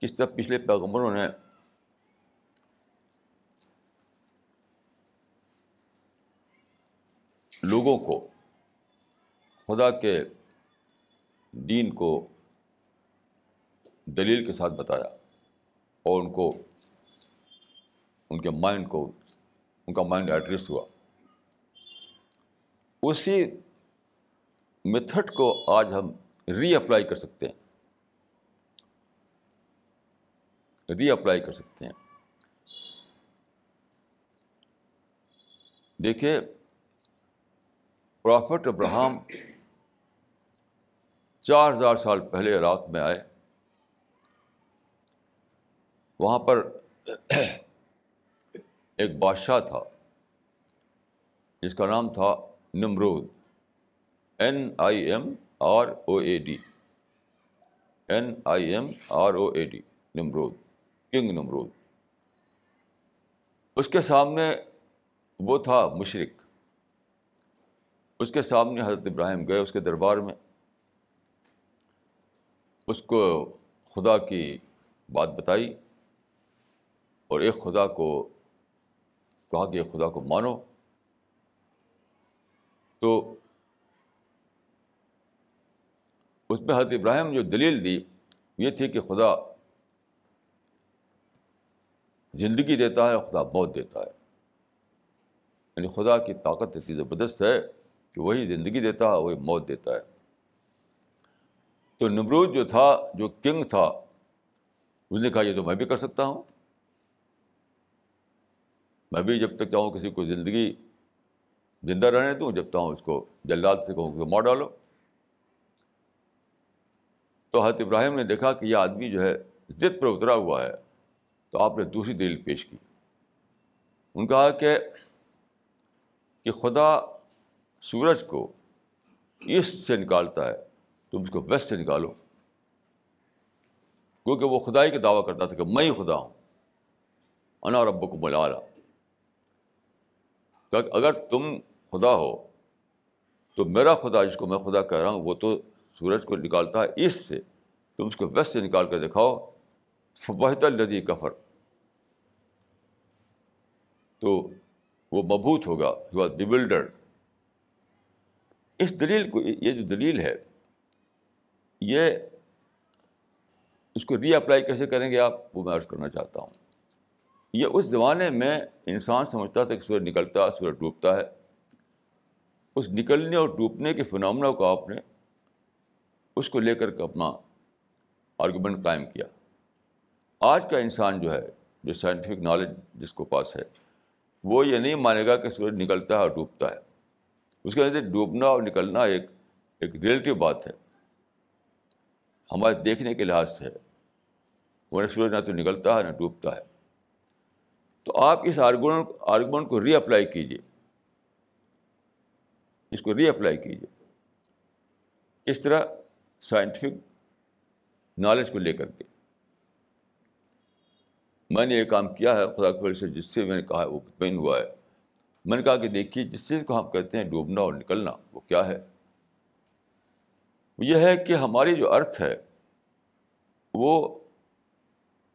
کس طرح پچھلے پیغمبروں نے لوگوں کو خدا کے دین کو دلیل کے ساتھ بتایا اور ان کو ان کے مائنڈ کو ان کا مائنڈ ایڈریس ہوا۔ اسی میتھڈ کو آج ہم ری اپلائی کر سکتے ہیں۔ ری اپلائی کر سکتے ہیں۔ دیکھیے پرافٹ ابراہم چار ہزار سال پہلے عراق میں آئے۔ وہاں پر ایک بادشاہ تھا، جس کا نام تھا نمرود۔ N I M R O A D N I M R O A D Nimrod. King نمرود۔ اس کے سامنے وہ تھا مشرق۔ اس کے سامنے حضرت ابراہیم گئے اس کے دربار میں۔ اس کو خدا کی بات بتائی اور ایک خدا کو کہا کہ ایک خدا کو مانو۔ تو اس میں حضرت ابراہیم جو دلیل دی یہ تھی کہ خدا زندگی دیتا ہے، خدا موت دیتا ہے۔ یعنی خدا کی طاقت اتنی زبردست ہے کہ وہی زندگی دیتا ہے، وہی موت دیتا ہے۔ تو نمرود جو تھا، جو کنگ تھا، اس نے کہا، یہ تو میں بھی کر سکتا ہوں۔ میں بھی جب تک چاہوں کسی کو زندگی زندہ رہنے دوں، جب چاہوں اس کو جلد سے کہوں کہ مار ڈالو تو حضرت ابراہیم نے دیکھا کہ یہ آدمی جو ہے ضد پر اترا ہوا ہے۔ تو آپ نے دوسری دلیل پیش کی۔ ان کہا کہ کہ خدا سورج کو ایسٹ سے نکالتا ہے، تم اس کو ویسٹ سے نکالو۔ کیونکہ وہ خدائی کا دعویٰ کرتا تھا کہ میں ہی خدا ہوں۔ انا رب کو ملالا کہ اگر تم خدا ہو، تو میرا خدا جس کو میں خدا کہہ رہا ہوں، وہ تو سورج کو نکالتا ہے ایسٹ سے۔ تم اس کو ویسٹ سے نکال کر دکھاؤ۔ فبہت الدی کفر۔ تو وہ مبوط ہوگا ڈیولڈرڈ اس دلیل کو، یہ جو دلیل ہے، یہ اس کو ری اپلائی کیسے کریں گے آپ؟ وہ میں عرض کرنا چاہتا ہوں۔ یہ اس زمانے میں انسان سمجھتا تھا کہ سورج نکلتا ہے سورج ڈوبتا ہے۔ اس نکلنے اور ڈوبنے کے فنامنا کو آپ نے اس کو لے کر کے اپنا آرگومنٹ قائم کیا۔ آج کا انسان جو ہے، جو سائنٹیفک نالج جس کو پاس ہے وہ یہ نہیں مانے گا کہ سورج نکلتا ہے اور ڈوبتا ہے۔ اس کے اندر ڈوبنا اور نکلنا ایک ایک ریلیٹیو بات ہے۔ ہمارے دیکھنے کے لحاظ سے، وہ سورج نہ تو نکلتا ہے، نہ ڈوبتا ہے۔ تو آپ اس آرگومنٹ آرگومنٹ کو ری اپلائی کیجیے اس کو ری اپلائی کیجیے اس طرح سائنٹیفک نالج کو لے کر کے۔ میں نے یہ کام کیا ہے، خدا کی وجہ سے جس سے میں نے کہا ہے وہ مطمئن ہوا ہے۔ میں نے کہا کہ دیکھیے، جس چیز کو ہم کہتے ہیں ڈوبنا اور نکلنا، وہ کیا ہے؟ یہ ہے کہ ہماری جو ارتھ ہے، وہ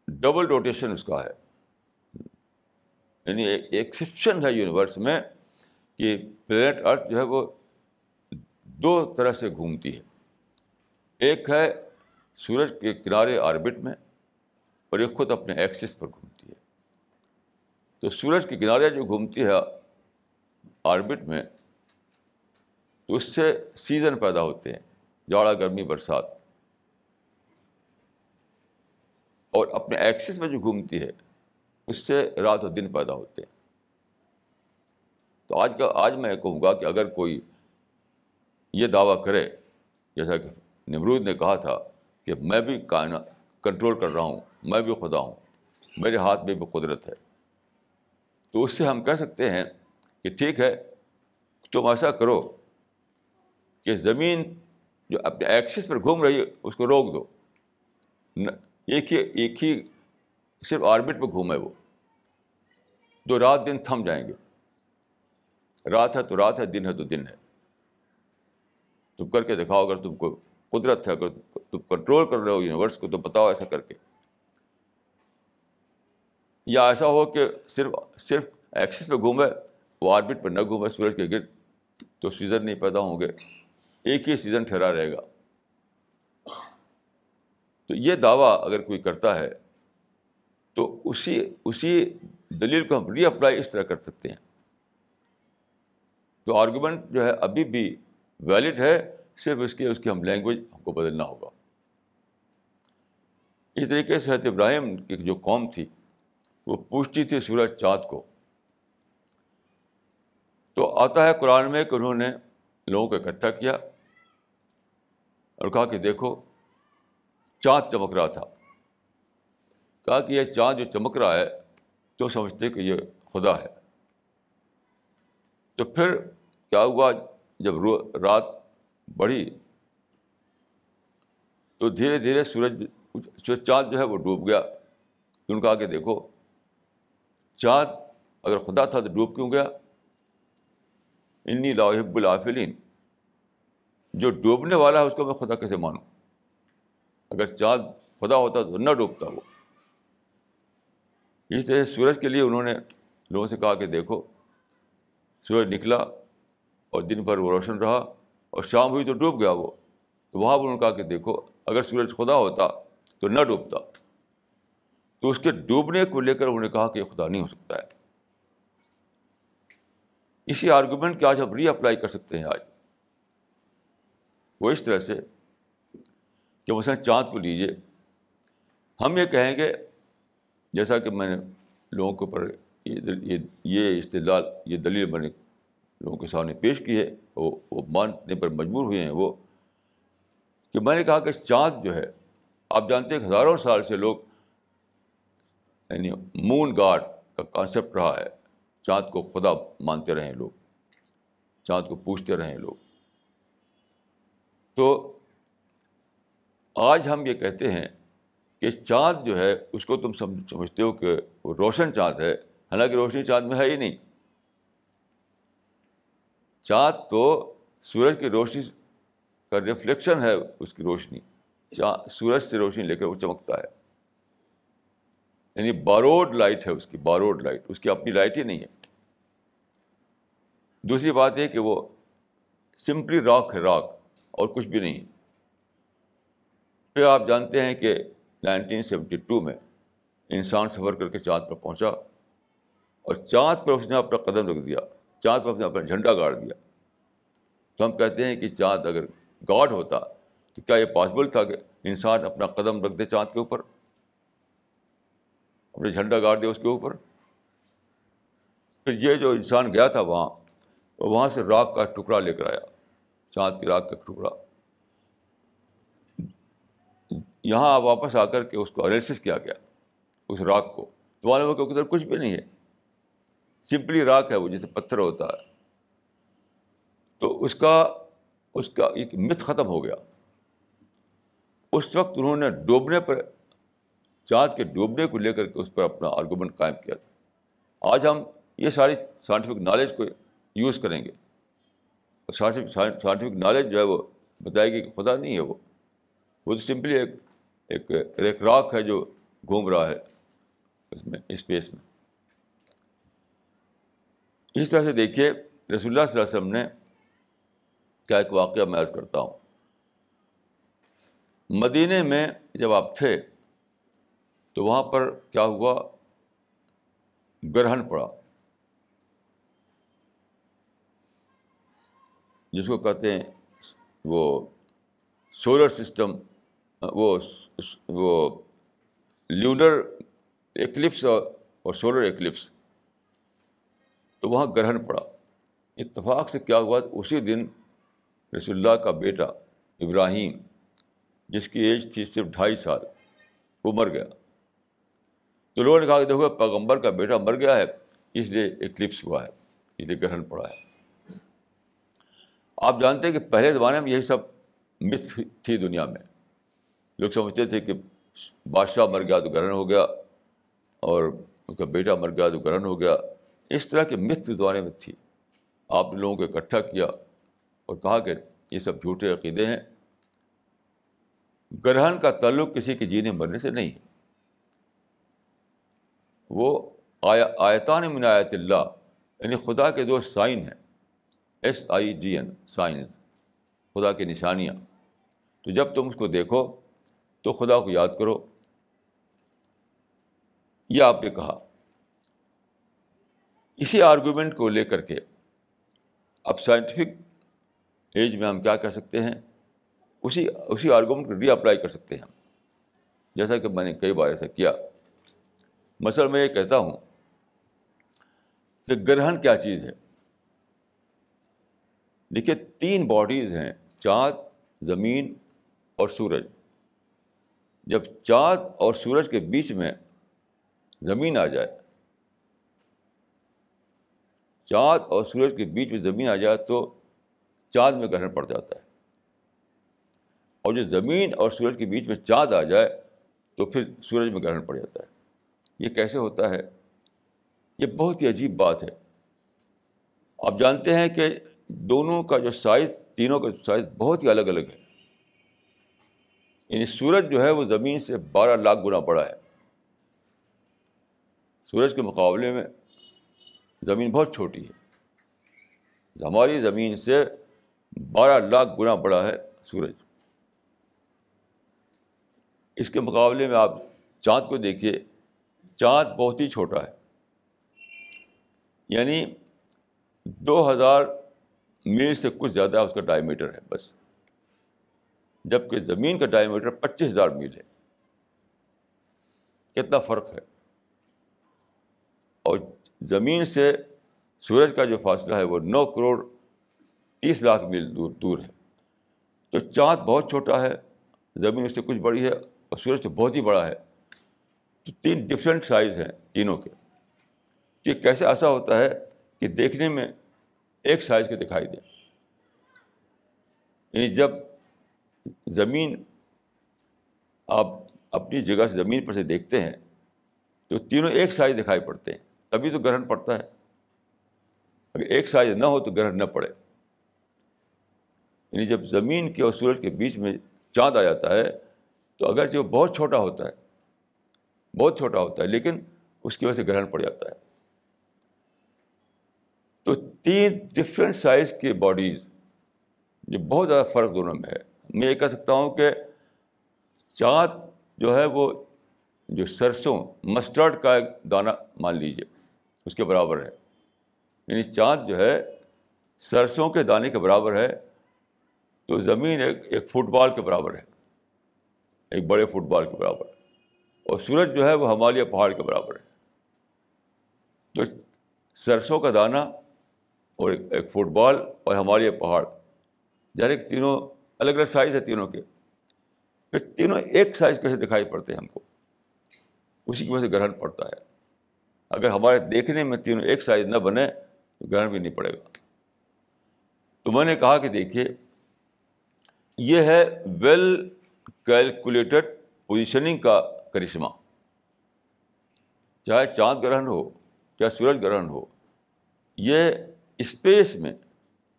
ڈبل روٹیشن اس کا ہے۔ یعنی ایکسیپشن ہے یونیورس میں کہ پلینٹ ارتھ جو ہے وہ دو طرح سے گھومتی ہے۔ ایک ہے سورج کے کنارے آربٹ میں اور ایک خود اپنے ایکسس پر گھومتی ہے۔ تو سورج کے کنارے جو گھومتی ہے آربٹ میں، تو اس سے سیزن پیدا ہوتے ہیں، جاڑا، گرمی، برسات۔ اور اپنے ایکسس میں جو گھومتی ہے، اس سے رات و دن پیدا ہوتے ہیں۔ تو آج کا، آج میں کہوں گا کہ اگر کوئی یہ دعویٰ کرے، جیسا کہ نمرود نے کہا تھا کہ میں بھی کائنات کنٹرول کر رہا ہوں۔ میں بھی خدا ہوں، میرے ہاتھ میں بھی قدرت ہے۔ تو اس سے ہم کہہ سکتے ہیں کہ ٹھیک ہے، تم ایسا کرو کہ زمین جو اپنے ایکسس پر گھوم رہی ہے، اس کو روک دو۔ ایک ہی ایک ہی صرف آربٹ پہ گھومے وہ۔ دو رات دن تھم جائیں گے۔ رات ہے تو رات ہے، دن ہے تو دن ہے۔ تم کر کے دکھاؤ، اگر تم کو قدرت ہے، اگر تم کنٹرول کر رہے ہو یونیورس کو، تو بتاؤ ایسا کر کے۔ یا ایسا ہو کہ صرف صرف ایکسس پہ گھومے، وہ آربٹ پہ نہ گھومے سورج کے گرد، تو سیزن نہیں پیدا ہوں گے۔ ایک ہی سیزن ٹھہرا رہے گا۔ تو یہ دعویٰ اگر کوئی کرتا ہے، تو اسی اسی دلیل کو ہم ری اپلائی اس طرح کر سکتے ہیں۔ تو آرگومنٹ جو ہے ابھی بھی ویلڈ ہے، صرف اس کی اس کی ہم لینگویج ہم کو بدلنا ہوگا۔ اس طریقے سے حضرت ابراہیم کی جو قوم تھی وہ پوچھتی تھی سورج چاند کو۔ تو آتا ہے قرآن میں کہ انہوں نے لوگوں کو اکٹھا کیا اور کہا کہ دیکھو، چاند چمک رہا تھا۔ کہا کہ یہ چاند جو چمک رہا ہے، تو سمجھتے کہ یہ خدا ہے۔ تو پھر کیا ہوا؟ جب رات بڑھی، تو دھیرے دھیرے سورج سورج چاند جو ہے وہ ڈوب گیا۔ تو ان کہا کہ دیکھو چاند اگر خدا تھا تو ڈوب کیوں گیا؟ انی لاحب العافلین۔ جو ڈوبنے والا ہے اس کو میں خدا کیسے مانوں؟ اگر چاند خدا ہوتا تو نہ ڈوبتا وہ۔ اس طرح سورج کے لیے انہوں نے لوگوں سے کہا کہ دیکھو، سورج نکلا اور دن بھر وہ روشن رہا اور شام ہوئی تو ڈوب گیا وہ۔ تو وہاں پر انہوں نے کہا کہ دیکھو، اگر سورج خدا ہوتا تو نہ ڈوبتا۔ تو اس کے ڈوبنے کو لے کر انہوں نے کہا کہ یہ خدا نہیں ہو سکتا ہے۔ اسی آرگومنٹ کے آج ہم ری اپلائی کر سکتے ہیں آج۔ وہ اس طرح سے کہ مثلاً چاند کو لیجیے ہم یہ کہیں گے، جیسا کہ میں نے لوگوں کے اوپر یہ استدلال، یہ دلیل میں نے لوگوں کے سامنے پیش کی ہے، وہ وہ ماننے پر مجبور ہوئے ہیں وہ، کہ میں نے کہا کہ چاند جو ہے، آپ جانتے ہیں ہزاروں سال سے لوگ یعنی مون گاڈ کا کانسیپٹ رہا ہے۔ چاند کو خدا مانتے رہیں لوگ۔ چاند کو پوچھتے رہیں لوگ۔ تو آج ہم یہ کہتے ہیں کہ چاند جو ہے، اس کو تم سمجھتے ہو کہ وہ روشن چاند ہے۔ حالانکہ روشنی چاند میں ہے ہی نہیں۔ چاند تو سورج کی روشنی کا ریفلیکشن ہے، اس کی روشنی۔ چاند سورج سے روشنی لے کر وہ چمکتا ہے۔ یعنی باروڈ لائٹ ہے اس کی باروڈ لائٹ، اس کی اپنی لائٹ ہی نہیں ہے۔ دوسری بات یہ کہ وہ سمپلی راک ہے، راک، اور کچھ بھی نہیں پھر آپ جانتے ہیں کہ نائنٹین سیونٹی ٹو میں انسان سفر کر کے چاند پر پہنچا اور چاند پر اس نے اپنا قدم رکھ دیا، چاند پر اس نے اپنا جھنڈا گاڑ دیا۔ تو ہم کہتے ہیں کہ چاند اگر گاڈ ہوتا تو کیا یہ پاسبل تھا کہ انسان اپنا قدم رکھ دے چاند کے اوپر؟ اپنے جھنڈا گاڑ دے اس کے اوپر۔ پھر یہ جو انسان گیا تھا وہاں وہاں سے راک کا ٹکڑا لے کر آیا، چاند کی راک کا ٹکڑا۔ یہاں واپس آ کر کے اس کو انالیسس کیا گیا، اس راک کو۔ تو معلوم کہ ادھر کچھ بھی نہیں ہے۔ سمپلی راک ہے وہ، جیسے پتھر ہوتا ہے۔ تو اس کا اس کا ایک مت ختم ہو گیا۔ اس وقت انہوں نے ڈوبنے پر چاند کے ڈوبنے کو لے کر کے اس پر اپنا آرگومنٹ قائم کیا تھا۔ آج ہم یہ ساری سائنٹیفک نالج کو یوز کریں گے۔ سائنٹیفک نالج جو ہے وہ بتائے گی کہ خدا نہیں ہے وہ۔ وہ تو سمپلی ایک ایک ایک راک ہے جو گھوم رہا ہے اس میں اسپیس میں۔ اس طرح سے دیکھیے، رسول اللہ صلی اللہ علیہ وسلم نے کیا ایک واقعہ میں عرض کرتا ہوں۔ مدینہ میں جب آپ تھے تو وہاں پر کیا ہوا؟ گرہن پڑا۔ جس کو کہتے ہیں وہ سولر سسٹم، وہ وہ لیونر ایکلپس اور سولر ایکلپس تو وہاں گرہن پڑا۔ اتفاق سے کیا ہوا؟ اسی دن رسول اللہ کا بیٹا ابراہیم، جس کی ایج تھی صرف ڈھائی سال، وہ مر گیا۔ تو لوگوں نے کہا کہ دیکھو، پیغمبر کا بیٹا مر گیا ہے، اس لیے ایکلپس ہوا ہے، اس لیے گرہن پڑا ہے۔ آپ جانتے ہیں کہ پہلے زمانے میں یہی سب مت تھی دنیا میں۔ لوگ سمجھتے تھے کہ بادشاہ مر گیا تو گرہن ہو گیا، اور اس کا بیٹا مر گیا تو گرہن ہو گیا۔ اس طرح کے مت زمانے میں تھی۔ آپ نے لوگوں کو اکٹھا کیا اور کہا کہ یہ سب جھوٹے عقیدے ہیں۔ گرہن کا تعلق کسی کے جینے مرنے سے نہیں ہے۔ وہ آیا آیتان من آیت اللہ یعنی خدا کے دو سائن ہیں۔ S I G N science خدا کی نشانیاں۔ تو جب تم اس کو دیکھو، تو خدا کو یاد کرو۔ یہ آپ نے کہا۔ اسی آرگومنٹ کو لے کر کے اب سائنٹیفک ایج میں ہم کیا کر سکتے ہیں؟ اسی اسی آرگومنٹ کو ری اپلائی کر سکتے ہیں۔ ہم جیسا کہ میں نے کئی بار ایسا کیا۔ مثلاً میں یہ کہتا ہوں کہ گرہن کیا چیز ہے؟ دیکھیے تین باڈیز ہیں، چاند، زمین اور سورج۔ جب چاند اور سورج کے بیچ میں زمین آ جائے، چاند اور سورج کے بیچ میں زمین آ جائے تو چاند میں گرہن پڑ جاتا ہے۔ اور جو زمین اور سورج کے بیچ میں چاند آ جائے تو پھر سورج میں گرہن پڑ جاتا ہے۔ یہ کیسے ہوتا ہے؟ یہ بہت ہی عجیب بات ہے۔ آپ جانتے ہیں کہ دونوں کا جو سائز تینوں کا جو سائز بہت ہی الگ الگ ہے۔ یعنی سورج جو ہے وہ زمین سے بارہ لاکھ گنا بڑا ہے۔ سورج کے مقابلے میں زمین بہت چھوٹی ہے۔ ہماری زمین سے بارہ لاکھ گنا بڑا ہے سورج۔ اس کے مقابلے میں آپ چاند کو دیکھیے۔ چاند بہت ہی چھوٹا ہے۔ یعنی دو ہزار میل سے کچھ زیادہ اس کا ڈائی میٹر ہے، بس۔ جبکہ زمین کا ڈائی میٹر پچیس ہزار میل ہے۔ کتنا فرق ہے۔ اور زمین سے سورج کا جو فاصلہ ہے، وہ نو کروڑ تیس لاکھ میل دور دور ہے۔ تو چاند بہت چھوٹا ہے، زمین اس سے کچھ بڑی ہے اور سورج تو بہت ہی بڑا ہے۔ تو تین ڈفرینٹ سائز ہیں تینوں کے۔ تو یہ کیسے ایسا ہوتا ہے کہ دیکھنے میں ایک سائز کے دکھائی دیں۔ یعنی جب زمین آپ اپنی جگہ سے زمین پر سے دیکھتے ہیں، تو تینوں ایک سائز دکھائی پڑتے ہیں۔ تبھی تو گرہن پڑتا ہے۔ اگر ایک سائز نہ ہو تو گرہن نہ پڑے۔ یعنی جب زمین کے اور سورج کے بیچ میں چاند آ جاتا ہے، تو اگرچہ وہ بہت چھوٹا ہوتا ہے بہت چھوٹا ہوتا ہے، لیکن اس کی وجہ سے گرہن پڑ جاتا ہے۔ تو تین ڈفرینٹ سائز کی باڈیز جو بہت زیادہ فرق دونوں میں ہے۔ میں یہ کہہ سکتا ہوں کہ چاند جو ہے وہ جو سرسوں، مسٹرڈ کا ایک دانہ مان لیجیے اس کے برابر ہے۔ یعنی چاند جو ہے سرسوں کے دانے کے برابر ہے، تو زمین ایک ایک فٹ بال کے برابر ہے۔ ایک بڑے فٹ بال کے برابر۔ اور سورج جو ہے وہ ہمالیہ پہاڑ کے برابر ہے۔ تو سرسوں کا دانہ اور ایک ایک فٹ بال اور ہمالیہ پہاڑ یعنی کہ تینوں الگ الگ سائز ہے تینوں کے۔ پھر تینوں ایک سائز کیسے دکھائی پڑتے ہیں ہم کو؟ اسی کی وجہ سے گرہن پڑتا ہے۔ اگر ہمارے دیکھنے میں تینوں ایک سائز نہ بنے تو گرہن بھی نہیں پڑے گا۔ تو میں نے کہا کہ دیکھیے، یہ ہے ویل کیلکولیٹڈ پوزیشننگ کا کرشمہ چاہے چاند گرہن ہو، چاہے سورج گرہن ہو، یہ اسپیس میں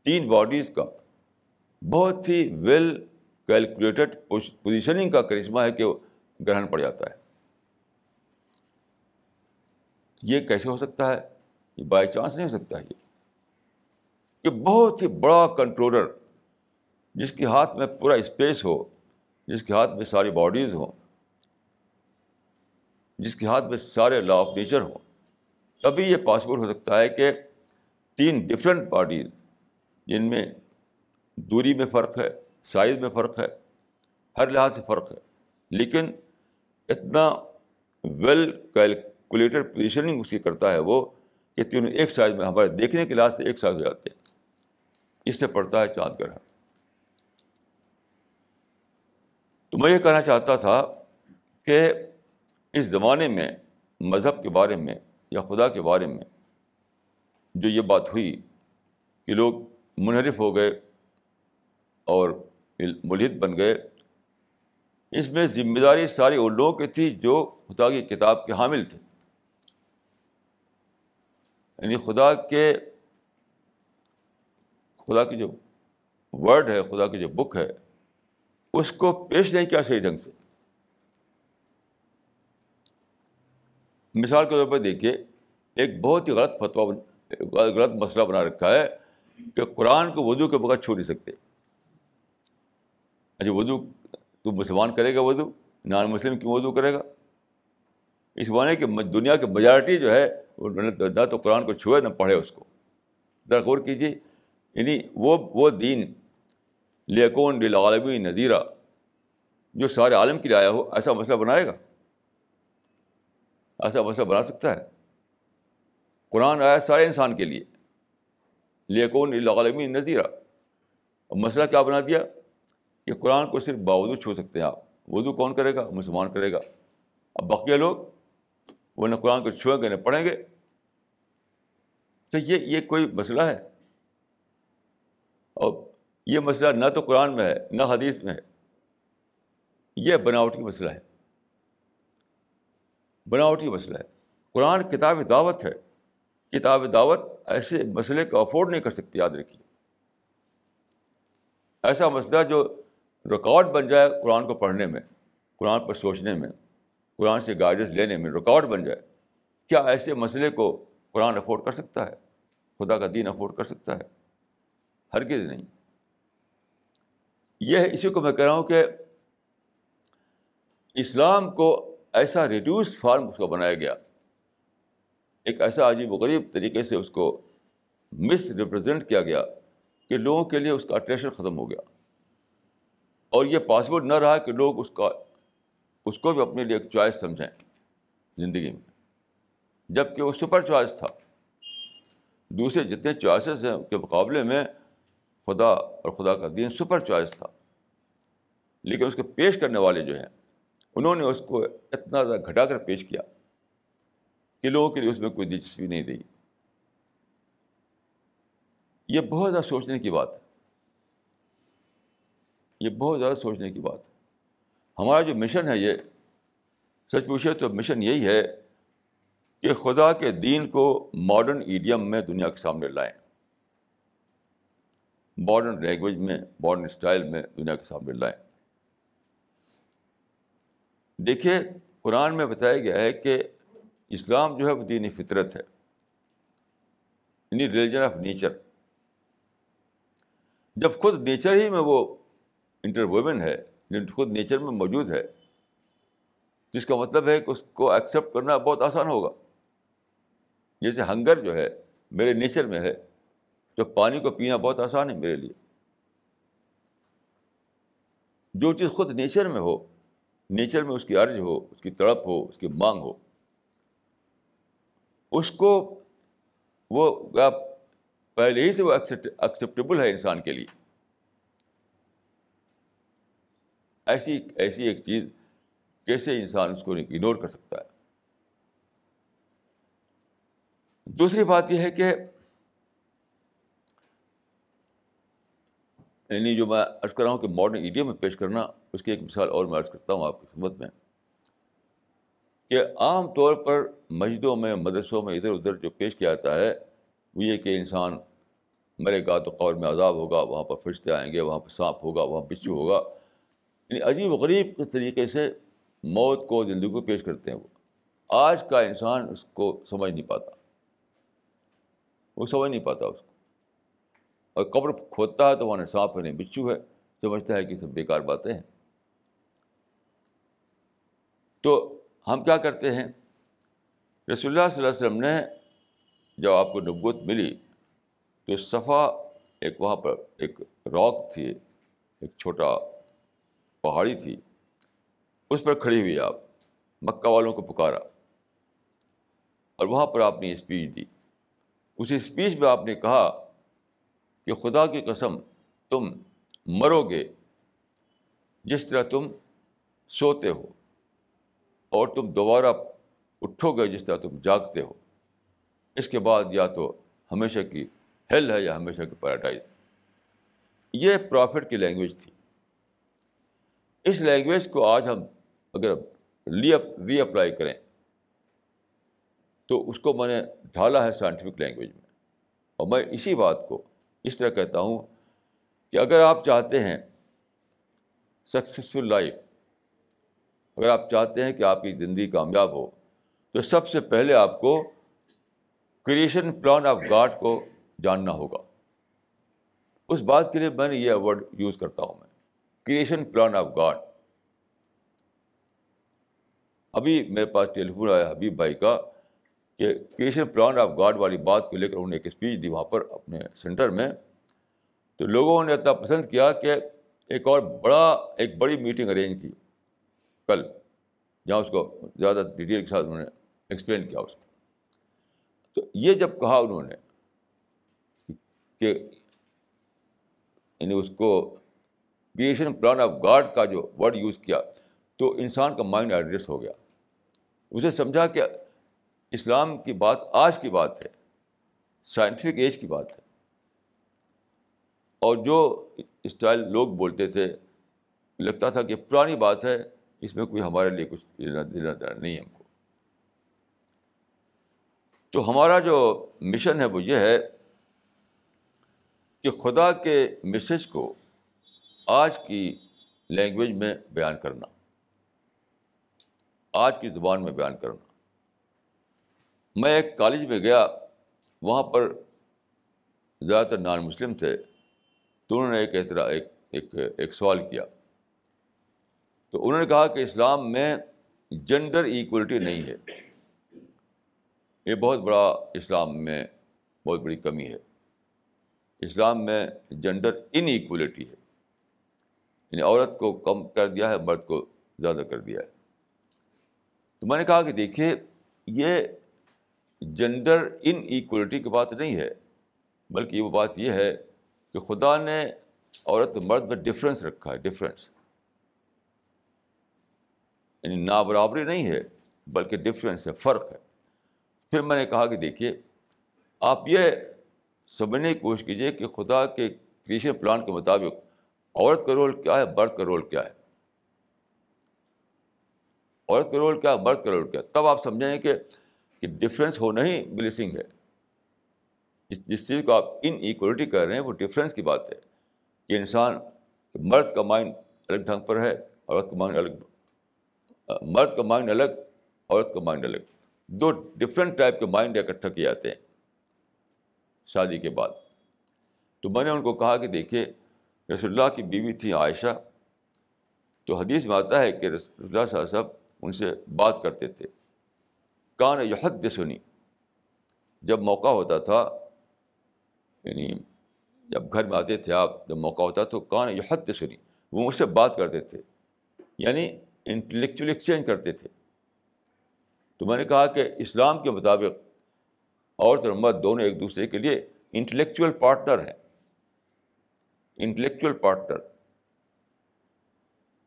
تین باڈیز کا بہت ہی ویل کیلکولیٹڈ پوزیشننگ کا کرشمہ ہے کہ گرہن پڑ جاتا ہے۔ یہ کیسے ہو سکتا ہے؟ یہ بائی چانس نہیں ہو سکتا یہ۔ کہ بہت ہی بڑا کنٹرولر جس کے ہاتھ میں پورا اسپیس ہو، جس کے ہاتھ میں ساری باڈیز ہوں جس کے ہاتھ میں سارے لا آف نیچر ہوں۔ تبھی یہ پاسبل ہو سکتا ہے کہ تین ڈفرینٹ باڈیز جن میں دوری میں فرق ہے سائز میں فرق ہے، ہر لحاظ سے فرق ہے۔ لیکن اتنا ویل کیلکولیٹڈ پوزیشننگ اس کی کرتا ہے وہ کہ تینوں ایک سائز میں ہمارے دیکھنے کے لحاظ سے ایک سائز ہو جاتے ہیں۔ اس سے پڑتا ہے چاند گرہن۔ تو میں یہ کہنا چاہتا تھا کہ اس زمانے میں، مذہب کے بارے میں یا خدا کے بارے میں جو یہ بات ہوئی کہ لوگ منحرف ہو گئے اور ملحد بن گئے، اس میں ذمہ داری ساری ان لوگوں کی تھی جو خدا کی کتاب کے حامل تھے۔ یعنی خدا کے، خدا کی جو ورڈ ہے، خدا کی جو بک ہے، اس کو پیش نہیں کیا صحیح ڈھنگ سے۔ مثال کے طور پر دیکھیے، ایک بہت ہی غلط فتویٰ غلط مسئلہ بنا رکھا ہے کہ قرآن کو وضو کے بغیر چھو نہیں سکتے۔ اچھا وضو، تو مسلمان کرے گا وضو نان مسلم کیوں وضو کرے گا؟ اس معنی کہ دنیا کی میجارٹی جو ہے نہ تو قرآن کو چھوئے، نہ پڑھے اس کو۔ غور کیجیے یعنی وہ وہ دین لیکون لعالمی ندیرہ جو سارے عالم کے لیے آیا ہو، ایسا مسئلہ بنائے گا؟ ایسا مسئلہ بنا سکتا ہے۔ قرآن آیا سارے انسان کے لیے۔ لیکن العالمی نذیرہ اور مسئلہ کیا بنا دیا؟ کہ قرآن کو صرف باوضو چھو سکتے ہیں آپ۔ وضو کون کرے گا؟ مسلمان کرے گا۔ اب بقیہ لوگ وہ نہ قرآن کو چھوئیں گے نہ پڑھیں گے۔ تو یہ یہ کوئی مسئلہ ہے؟ اور یہ مسئلہ نہ تو قرآن میں ہے، نہ حدیث میں ہے۔ یہ بناوٹی مسئلہ ہے۔ بناوٹی مسئلہ ہے۔ قرآن کتاب دعوت ہے۔ کتاب دعوت ایسے مسئلے کو افورڈ نہیں کر سکتی، یاد رکھیے۔ ایسا مسئلہ جو رکاوٹ بن جائے قرآن کو پڑھنے میں، قرآن پر سوچنے میں، قرآن سے گائیڈنس لینے میں رکاوٹ بن جائے، کیا ایسے مسئلے کو قرآن افورڈ کر سکتا ہے؟ خدا کا دین افورڈ کر سکتا ہے؟ ہرگز نہیں۔ یہ اسی کو میں کہہ رہا ہوں کہ اسلام کو ایسا ریڈیوس فارم اس کو بنایا گیا۔ ایک ایسا عجیب و غریب طریقے سے اس کو مس ریپرزینٹ کیا گیا کہ لوگوں کے لیے اس کا اٹریشن ختم ہو گیا۔ اور یہ پاسبل نہ رہا کہ لوگ اس کا، اس کو بھی اپنے لیے ایک چوائس سمجھیں زندگی میں۔ جبکہ وہ سپر چوائس تھا۔ دوسرے جتنے چوائسیز ہیں کے مقابلے میں خدا اور خدا کا دین سپر چوائس تھا۔ لیکن اس کو پیش کرنے والے جو ہیں انہوں نے اس کو اتنا زیادہ گھٹا کر پیش کیا کہ لوگوں کے لیے اس میں کوئی دلچسپی نہیں رہی۔ یہ بہت زیادہ سوچنے کی بات ہے۔ یہ بہت زیادہ سوچنے کی بات ہے۔ ہمارا جو مشن ہے یہ، سچ پوچھے تو مشن یہی ہے کہ خدا کے دین کو ماڈرن ایڈیم میں دنیا کے سامنے لائیں۔ ماڈرن لینگویج میں ماڈرن اسٹائل میں دنیا کے سامنے لائیں۔ دیکھیے، قرآن میں بتایا گیا ہے کہ اسلام جو ہے وہ دینی فطرت ہے یعنی ریلیجن آف نیچر۔ جب خود نیچر ہی میں وہ انٹر وومن ہے خود نیچر میں موجود ہے جس کا مطلب ہے کہ اس کو ایکسیپٹ کرنا بہت آسان ہوگا۔ جیسے ہنگر جو ہے میرے نیچر میں ہے، تو پانی کو پینا بہت آسان ہے میرے لیے۔ جو چیز خود نیچر میں ہو نیچر میں اس کی عرض ہو، اس کی تڑپ ہو، اس کی مانگ ہو، اس کو وہ پہلے ہی سے وہ ایکسیپٹیبل ہے انسان کے لیے۔ ایسی ایسی ایک چیز کیسے انسان اس کو اگنور کر سکتا ہے؟ دوسری بات یہ ہے کہ یعنی جو میں عرض کر رہا ہوں کہ ماڈرن ایڈیا میں پیش کرنا، اس کی ایک مثال اور میں عرض کرتا ہوں آپ کی خدمت میں، کہ عام طور پر مسجدوں میں، مدرسوں میں ادھر ادھر جو پیش کیا جاتا ہے، وہ یہ کہ انسان مرے گا تو قور میں عذاب ہوگا، وہاں پر فرشتے آئیں گے، وہاں پہ سانپ ہوگا، وہاں بچو ہوگا۔ یعنی عجیب و غریب کے طریقے سے موت کو، زندگی کو پیش کرتے ہیں وہ۔ آج کا انسان اس کو سمجھ نہیں پاتا۔ وہ سمجھ نہیں پاتا اس کو۔ اور قبر کھودتا ہے تو وہاں سانپ ہے نہیں بچو ہے۔ سمجھتا ہے کہ سب بیکار باتیں ہیں۔ تو ہم کیا کرتے ہیں؟ رسول اللہ صلی اللہ علیہ وسلم نے جب آپ کو نبوت ملی تو صفا ایک وہاں پر ایک راک تھی، ایک چھوٹا پہاڑی تھی۔ اس پر کھڑی ہوئی آپ، مکہ والوں کو پکارا۔ اور وہاں پر آپ نے اسپیچ دی۔ اس اسپیچ میں آپ نے کہا کہ خدا کی قسم تم مرو گے جس طرح تم سوتے ہو اور تم دوبارہ اٹھو گے جس طرح تم جاگتے ہو۔ اس کے بعد یا تو ہمیشہ کی ہیل ہے یا ہمیشہ کی پیراڈائز یہ پرافٹ کی لینگویج تھی۔ اس لینگویج کو آج ہم اگر ری اپلائی کریں تو اس کو میں نے ڈھالا ہے سائنٹیفک لینگویج میں۔ اور میں اسی بات کو اس طرح کہتا ہوں کہ اگر آپ چاہتے ہیں سکسیزفل لائف اگر آپ چاہتے ہیں کہ آپ کی زندگی کامیاب ہو، تو سب سے پہلے آپ کو کریشن پلان آف گاڈ کو جاننا ہوگا۔ اس بات کے لیے میں نے یہ ورڈ یوز کرتا ہوں میں۔ کریشن پلان آف گاڈ ابھی میرے پاس ٹیلیفون آیا حبیب بھائی کا۔ کہ کریشن پلان آف گاڈ والی بات کو لے کر انہوں نے ایک اسپیچ دی وہاں پر اپنے سینٹر میں۔ تو لوگوں نے اتنا پسند کیا کہ ایک اور بڑا، ایک بڑی میٹنگ ارینج کی کل، جہاں اس کو زیادہ ڈیٹیل کے ساتھ انہوں نے ایکسپلین کیا اس کو۔ تو یہ جب کہا انہوں نے کہ یعنی اس کو کریشن پلان آف گاڈ کا جو ورڈ یوز کیا، تو انسان کا مائنڈ ایڈریس ہو گیا۔ اسے سمجھا کہ اسلام کی بات آج کی بات ہے سائنٹیفک ایج کی بات ہے۔ اور جو اسٹائل لوگ بولتے تھے، لگتا تھا کہ پرانی بات ہے، اس میں کوئی ہمارے لیے کچھ دینا نہیں ہے ہم کو۔ تو ہمارا جو مشن ہے وہ یہ ہے کہ خدا کے میسج کو آج کی لینگویج میں بیان کرنا۔ آج کی زبان میں بیان کرنا۔ میں ایک کالج میں گیا، وہاں پر زیادہ تر نان مسلم تھے، تو انہوں نے ایک اعتراض ایک ایک ایک سوال کیا۔ تو انہوں نے کہا کہ اسلام میں جنڈر ایکولٹی نہیں ہے۔ یہ بہت بڑا اسلام میں بہت بڑی کمی ہے۔ اسلام میں جنڈر ان ایکولیٹی ہے۔ یعنی عورت کو کم کر دیا ہے، مرد کو زیادہ کر دیا ہے۔ تو میں نے کہا کہ دیکھیے، یہ جنڈر ان ایکولیٹی کی بات نہیں ہے، بلکہ وہ بات یہ ہے کہ خدا نے عورت مرد میں ڈفرینس رکھا ہے ڈفرینس یعنی نا برابری نہیں ہے، بلکہ ڈفرینس ہے، فرق ہے۔ پھر میں نے کہا کہ دیکھیے، آپ یہ سمجھنے کی کوشش کیجیے کہ خدا کے کریشن پلان کے مطابق عورت کا رول کیا ہے، مرد کا رول کیا ہے۔ عورت کا رول کیا ہے مرد کا رول کیا۔ ہے تب آپ سمجھیں کہ کہ ڈفرینس ہونا ہی بلیسنگ ہے۔ جس چیز کو آپ ان ایکولیٹی کر رہے ہیں وہ ڈفرینس کی بات ہے۔ کہ انسان مرد کا مائنڈ الگ ڈھنگ پر ہے، عورت کا مائنڈ الگ، مرد کا مائنڈ الگ، عورت کا مائنڈ الگ۔ دو ڈفرینٹ ٹائپ کے مائنڈ اکٹھا کیے جاتے ہیں۔ شادی کے بعد۔ تو میں نے ان کو کہا کہ دیکھیے، رسول اللہ کی بیوی تھی عائشہ۔ تو حدیث میں آتا ہے کہ رسول اللہ صلی اللہ ان سے بات کرتے تھے۔ کان یحد سنی جب موقع ہوتا تھا یعنی جب گھر میں آتے تھے آپ، جب موقع ہوتا تو کان یحد سنی وہ مجھ سے بات کرتے تھے یعنی انٹلیکچولی ایکسچینج کرتے تھے۔ تو میں نے کہا کہ اسلام کے مطابق عورت اور مرد دونوں ایک دوسرے کے لیے انٹلیکچوئل پارٹنر ہیں انٹلیکچوئل پارٹنر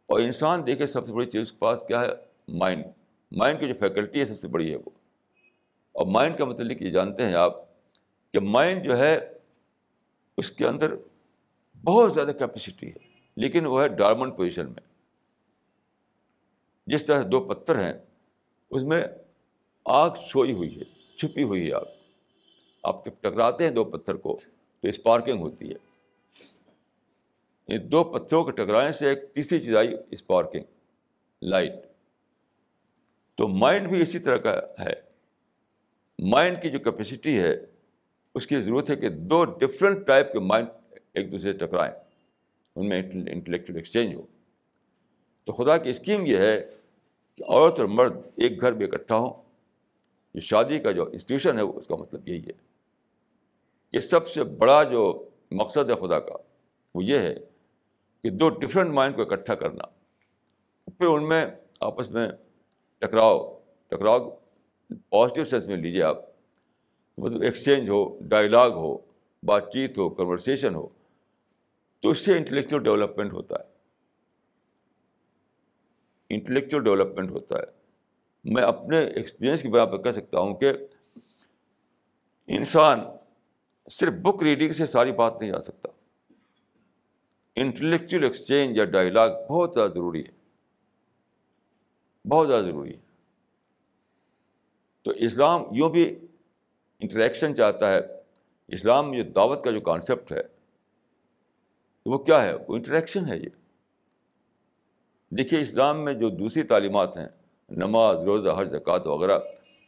اور انسان دیکھے سب سے بڑی چیز کے پاس کیا ہے؟ مائنڈ مائنڈ کی جو فیکلٹی ہے سب سے بڑی ہے وہ۔ اور مائنڈ کا متعلق یہ جانتے ہیں آپ کہ مائنڈ جو ہے اس کے اندر بہت زیادہ کیپیسٹی ہے، لیکن وہ ہے ڈارمنٹ پوزیشن میں۔ جس طرح دو پتھر ہیں، اس میں آگ سوئی ہوئی ہے، چھپی ہوئی ہے آگ آپ جب ٹکراتے ہیں دو پتھر کو، تو اسپارکنگ ہوتی ہے۔ دو پتھروں کے ٹکرانے سے ایک تیسری چیز آئی اسپارکنگ لائٹ تو مائنڈ بھی اسی طرح کا ہے۔ مائنڈ کی جو کیپیسٹی ہے، اس کی ضرورت ہے کہ دو ڈفرینٹ ٹائپ کے مائنڈ ایک دوسرے سے ٹکرائیں۔ ان میں انٹلیکچوئل ایکسچینج ہو۔ تو خدا کی اسکیم یہ ہے کہ عورت اور مرد ایک گھر میں اکٹھا ہوں۔ جو شادی کا جو انسٹیٹیوشن ہے، اس کا مطلب یہی ہے۔ یہ سب سے بڑا جو مقصد ہے خدا کا، وہ یہ ہے کہ دو ڈفرینٹ مائنڈ کو اکٹھا کرنا۔ پھر ان میں آپس میں ٹکراؤ ٹکراؤ پازیٹیو سینس میں لیجیے آپ مطلب ایکسچینج ہو ڈائلاگ ہو، بات چیت ہو کنورسیشن ہو، تو اس سے انٹلیکچوئل ڈیولپمنٹ ہوتا ہے۔ انٹلیکچوئل ڈیولپمنٹ ہوتا ہے۔ میں اپنے ایکسپیرئنس کی بنا پر کہہ سکتا ہوں کہ انسان صرف بک ریڈنگ سے ساری بات نہیں جا سکتا۔ انٹلیکچوئل ایکسچینج یا ڈائلاگ بہت زیادہ ضروری ہے۔ بہت زیادہ ضروری ہے۔ تو اسلام یوں بھی انٹریکشن چاہتا ہے، اسلام جو دعوت کا جو کانسیپٹ ہے وہ کیا ہے؟ وہ انٹریکشن ہے یہ۔ دیکھیے اسلام میں جو دوسری تعلیمات ہیں، نماز، روزہ ہر زکوٰۃ وغیرہ،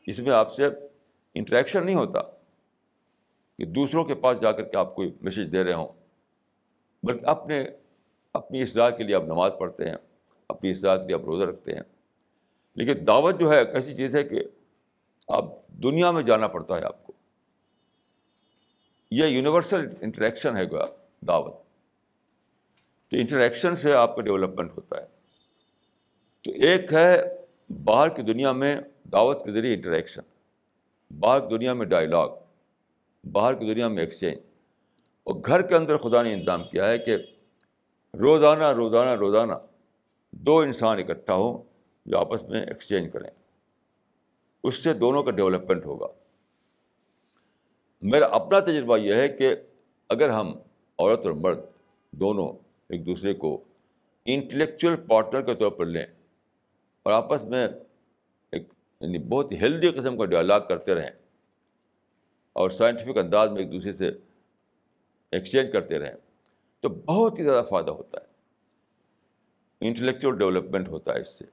اس میں آپ سے انٹریکشن نہیں ہوتا کہ دوسروں کے پاس جا کر کے آپ کوئی میسیج دے رہے ہوں۔ بلکہ اپنے، اپنی اصلاح کے لیے آپ نماز پڑھتے ہیں، اپنی اصلاح کے لیے آپ روزہ رکھتے ہیں۔ لیکن دعوت جو ہے، ایک ایسی چیز ہے کہ آپ دنیا میں جانا پڑتا ہے آپ کو۔ یہ یونیورسل انٹریکشن ہے گویا، دعوت۔ تو انٹریکشن سے آپ کا ڈیولپمنٹ ہوتا ہے۔ تو ایک ہے باہر کی دنیا میں دعوت کے ذریعے انٹریکشن باہر کی دنیا میں ڈائلاگ باہر کی دنیا میں ایکسچینج اور گھر کے اندر خدا نے انتظام کیا ہے کہ روزانہ روزانہ روزانہ دو انسان اکٹھا ہوں۔ جو آپس میں ایکسچینج کریں۔ اس سے دونوں کا ڈیولپمنٹ ہوگا۔ میرا اپنا تجربہ یہ ہے کہ اگر ہم عورت اور مرد دونوں ایک دوسرے کو انٹلیکچوئل پارٹنر کے طور پر لیں اور آپس میں ایک یعنی بہت ہیلدی قسم کا ڈائلاگ کرتے رہیں اور سائنٹیفک انداز میں ایک دوسرے سے ایکسچینج کرتے رہیں، تو بہت ہی زیادہ فائدہ ہوتا ہے۔ انٹلیکچوئل ڈیولپمنٹ ہوتا ہے اس سے۔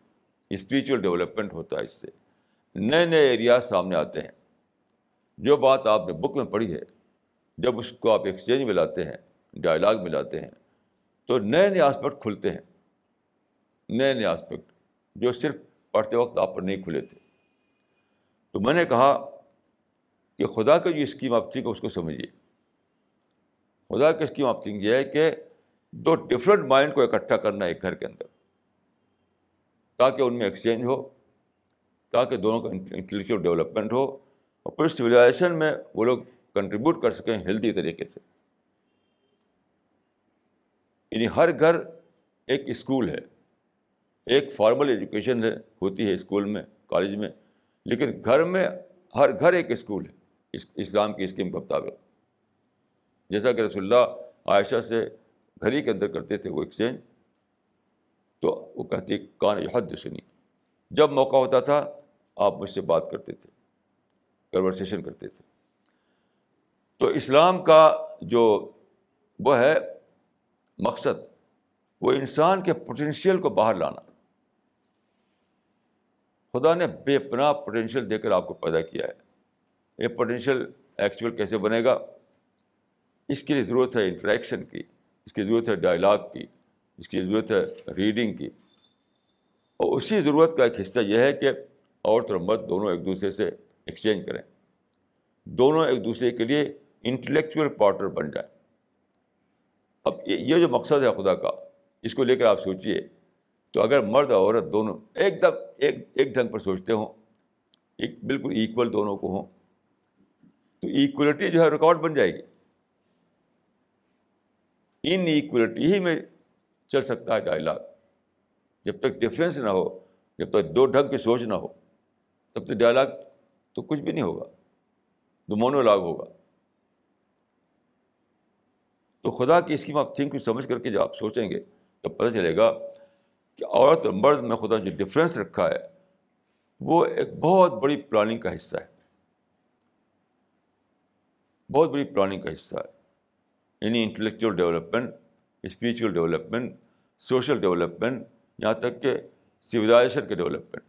اسپریچول ڈیولپمنٹ ہوتا ہے اس سے۔ نئے نئے ایریاز سامنے آتے ہیں۔ جو بات آپ نے بک میں پڑھی ہے، جب اس کو آپ ایکسچینج میں لاتے ہیں ڈائلاگ میں لاتے ہیں، تو نئے نئے آسپیکٹ کھلتے ہیں۔ نئے نئے آسپیکٹ جو صرف پڑھتے وقت آپ پر نہیں کھلے تھے۔ تو میں نے کہا کہ خدا کا جو اسکیم آف تھنک اس کو سمجھیے۔ خدا کی اسکیم آف تھنک یہ ہے کہ دو ڈفرینٹ مائنڈ کو اکٹھا کرنا ایک گھر کے اندر۔ تاکہ ان میں ایکسچینج ہو، تاکہ دونوں کا انٹلیکچوئل ڈیولپمنٹ ہو اور پھر سویلائزیشن میں وہ لوگ کنٹریبیوٹ کر سکیں ہیلدی طریقے سے۔ یعنی ہر گھر ایک اسکول ہے، ایک فارمل ایجوکیشن ہے، ہوتی ہے اسکول میں کالج میں، لیکن گھر میں ہر گھر ایک اسکول ہے، اس، اسلام کی اسکیم کے مطابق۔ جیسا کہ رسول اللہ عائشہ سے گھر ہی کے اندر کرتے تھے وہ ایکسچینج تو وہ کہتی کان حد سنی جب موقع ہوتا تھا، آپ مجھ سے بات کرتے تھے کنورسیشن کرتے تھے۔ تو اسلام کا جو وہ ہے مقصد، وہ انسان کے پوٹینشیل کو باہر لانا۔ خدا نے بے پناہ پوٹینشیل دے کر آپ کو پیدا کیا ہے۔ یہ پوٹینشیل ایکچوئل کیسے بنے گا؟ اس کے لیے ضرورت ہے انٹریکشن کی، اس کی ضرورت ہے ڈائلاگ کی۔ اس کی ضرورت ہے ریڈنگ کی۔ اور اسی ضرورت کا ایک حصہ یہ ہے کہ عورت اور مرد دونوں ایک دوسرے سے ایکسچینج کریں۔ دونوں ایک دوسرے کے لیے انٹلیکچوئل پارٹنر بن جائیں۔ اب یہ جو مقصد ہے خدا کا، اس کو لے کر آپ سوچیے تو اگر مرد اور عورت دونوں ایک دم ایک ایک ڈھنگ پر سوچتے ہوں، ایک بالکل ایکول دونوں کو ہوں، تو ایکولیٹی جو ہے ریکارڈ بن جائے گی۔ ان ایکولیٹی ہی میں چل سکتا ہے ڈائلاگ جب تک ڈفرینس نہ ہو، جب تک دو ڈھنگ کی سوچ نہ ہو، تب تک ڈائلاگ تو کچھ بھی نہیں ہوگا، دو مونولاگ ہوگا۔ تو خدا کی اسکیم آف تھنک کو سمجھ کر کے جب آپ سوچیں گے، تب پتہ چلے گا کہ عورت اور مرد میں خدا جو ڈفرینس رکھا ہے، وہ ایک بہت بڑی پلاننگ کا حصہ ہے۔ بہت بڑی پلاننگ کا حصہ ہے۔ یعنی intellectual development spiritual development social development یہاں تک کہ سویلائزیشن کے ڈیولپمنٹ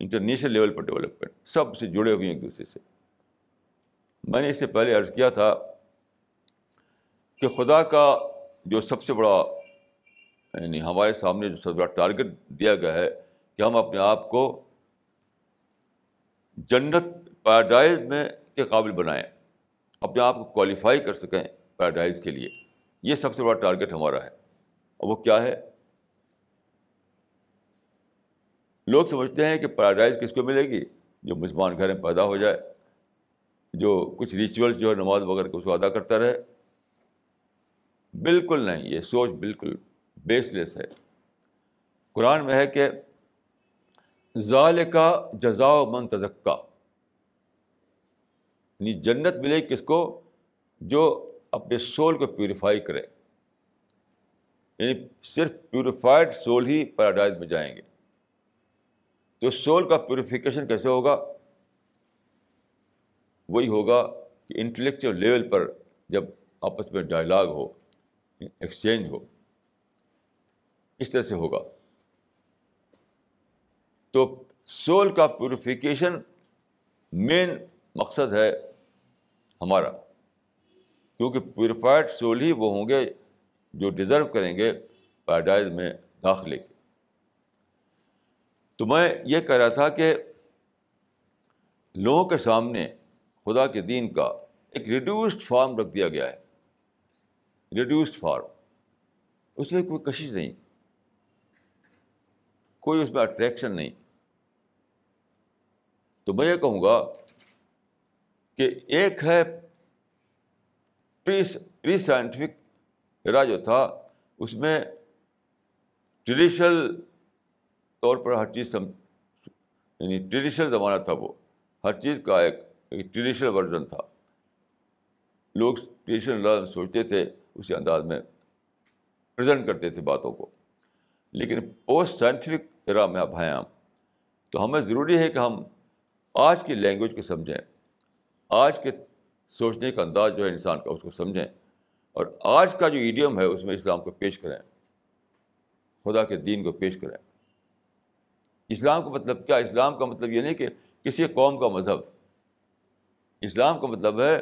انٹرنیشنل لیول پر ڈیولپمنٹ سب سے جڑے ہوئے ہیں ایک دوسرے سے میں نے اس سے پہلے عرض کیا تھا کہ خدا کا جو سب سے بڑا یعنی ہمارے سامنے جو سب سے بڑا ٹارگیٹ دیا گیا ہے کہ ہم اپنے آپ کو جنت پیراڈائز میں کے قابل بنائیں اپنے آپ کو کوالیفائی کر سکیں پیراڈائز کے لیے یہ سب سے بڑا ٹارگیٹ ہمارا ہے۔ اور وہ کیا ہے؟ لوگ سمجھتے ہیں کہ پیراڈائز کس کو ملے گی؟ جو مسلمان گھر میں پیدا ہو جائے، جو کچھ ریچولس جو ہے، نماز وغیرہ کو اس کو ادا کرتا رہے۔ بالکل نہیں، یہ سوچ بالکل بیس لیس ہے۔ قرآن میں ہے کہ ظال کا جزا من تزکا۔ یعنی جنت ملے کس کو؟ جو اپنے سول کو پیوریفائی کرے یعنی صرف پیوریفائڈ سول ہی پیراڈائز میں جائیں گے۔ تو سول کا پیوریفیکیشن کیسے ہوگا؟ وہی ہوگا کہ انٹلیکچوئل لیول پر جب آپس میں ڈائلاگ ہو ایکسچینج ہو، اس طرح سے ہوگا۔ تو سول کا پیوریفیکیشن مین مقصد ہے ہمارا۔ کیونکہ پیوریفائڈ سول ہی وہ ہوں گے جو ڈیزرو کریں گے پیراڈائز میں داخلے کے۔ تو میں یہ کہہ رہا تھا کہ لوگوں کے سامنے خدا کے دین کا ایک ریڈیوسڈ فارم رکھ دیا گیا ہے۔ ریڈیوسڈ فارم اس میں کوئی کشش نہیں۔ کوئی اس میں اٹریکشن نہیں۔ تو میں یہ کہوں گا کہ ایک ہے پری پری سائنٹیفک ایرا جو تھا، اس میں ٹریڈیشنل طور پر ہر چیز سم یعنی ٹریڈیشنل زمانہ تھا وہ۔ ہر چیز کا ایک ایک ٹریڈیشنل ورژن تھا۔ لوگ ٹریڈیشنل انداز میں سوچتے تھے، اسی انداز میں پریزنٹ کرتے تھے باتوں کو۔ لیکن پوسٹ سائنٹیفک ایرا میں اب ہیں ہم، تو ہمیں ضروری ہے کہ ہم آج کی لینگویج کو سمجھیں۔ آج کے سوچنے کا انداز جو ہے انسان کا، اس کو سمجھیں۔ اور آج کا جو ایڈیم ہے، اس میں اسلام کو پیش کریں۔ خدا کے دین کو پیش کریں۔ اسلام کا مطلب کیا؟ اسلام کا مطلب یہ نہیں کہ کسی قوم کا مذہب۔ اسلام کا مطلب ہے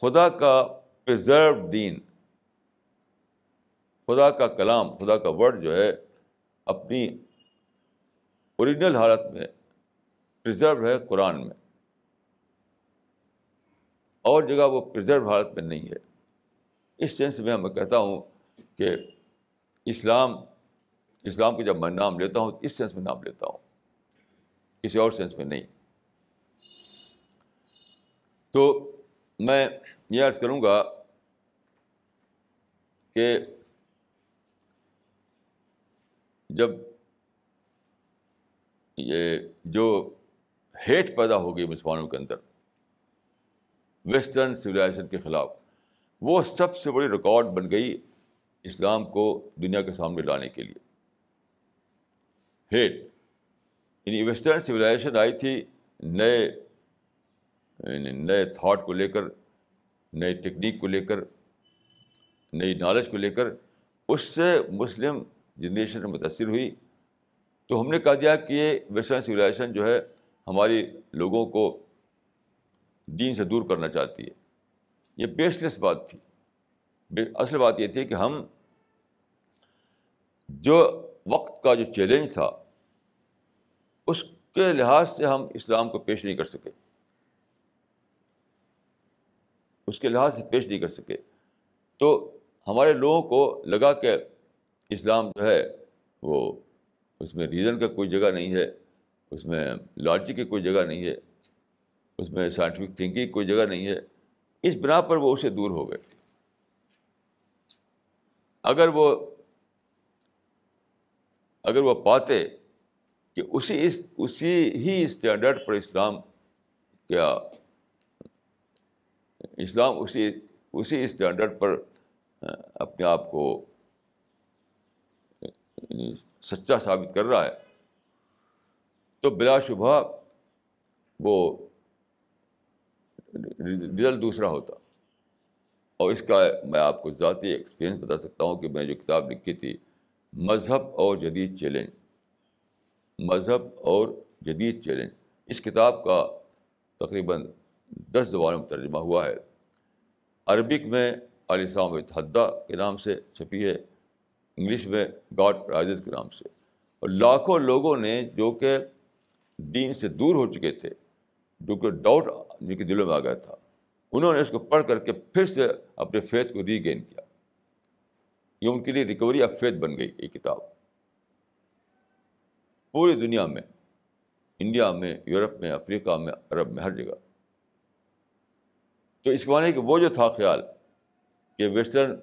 خدا کا پرزرو دین۔ خدا کا کلام، خدا کا ورڈ جو ہے، اپنی اوریجنل حالت میں پرزرو ہے قرآن میں۔ اور جگہ وہ پرزرو حالت میں نہیں ہے۔ اس سینس میں میں کہتا ہوں کہ اسلام اسلام کا جب میں نام لیتا ہوں، اس سینس میں نام لیتا ہوں، کسی اور سینس میں نہیں۔ تو میں یہ عرض کروں گا کہ جب یہ جو ہیٹ پیدا ہوگی مسلمانوں کے اندر ویسٹرن سویلائزیشن کے خلاف۔ وہ سب سے بڑی ریکارڈ بن گئی اسلام کو دنیا کے سامنے لانے کے لیے۔ ہیٹ۔ یعنی ویسٹرن سویلائزیشن آئی تھی نئے یعنی نئے تھاٹ کو لے کر، نئے ٹیکنیک کو لے کر، نئی نالج کو لے کر۔ اس سے مسلم جنریشن متاثر ہوئی۔ تو ہم نے کہا دیا کہ یہ ویسٹرن سویلائزیشن جو ہے، ہماری لوگوں کو دین سے دور کرنا چاہتی ہے۔ یہ بیس لیس بات تھی۔ اصل بات یہ تھی کہ ہم جو وقت کا جو چیلنج تھا، اس کے لحاظ سے ہم اسلام کو پیش نہیں کر سکے۔ اس کے لحاظ سے پیش نہیں کر سکے۔ تو ہمارے لوگوں کو لگا کہ اسلام جو ہے، وہ اس میں ریزن کا کوئی جگہ نہیں ہے، اس میں لاجک کی کوئی جگہ نہیں ہے۔ اس میں سائنٹیفک تھنکنگ کوئی جگہ نہیں ہے۔ اس بنا پر وہ اسے دور ہو گئے۔ اگر وہ اگر وہ پاتے کہ اسی اس، اسی ہی اسٹینڈرڈ پر اسلام کیا، اسلام اسی اسی اسٹینڈرڈ پر اپنے آپ کو، سچا ثابت کر رہا ہے۔ تو بلا شبہ وہ رزلٹ دوسرا ہوتا۔ اور اس کا میں آپ کو ذاتی ایکسپیرئنس بتا سکتا ہوں کہ میں جو کتاب لکھی تھی، مذہب اور جدید چیلنج۔ مذہب اور جدید چیلنج۔ اس کتاب کا تقریباً دس زبانوں میں ترجمہ ہوا ہے۔ عربک میں علی سام حدہ کے نام سے، چھپی ہے۔ انگلش میں گاڈ پرائز کے نام سے۔ اور لاکھوں لوگوں نے جو کہ دین سے دور ہو چکے تھے جو کہ ڈاؤٹ جن کے دلوں میں آ گیا تھا، انہوں نے اس کو پڑھ کر کے پھر سے اپنے فیت کو ری گین کیا۔ یہ ان کے لیے ریکوری آف فیتھ بن گئی، یہ کتاب۔ پوری دنیا میں، انڈیا میں، یورپ میں، افریقہ میں، عرب میں، ہر جگہ۔ تو اس کے معنی کہ وہ جو تھا خیال کہ ویسٹرن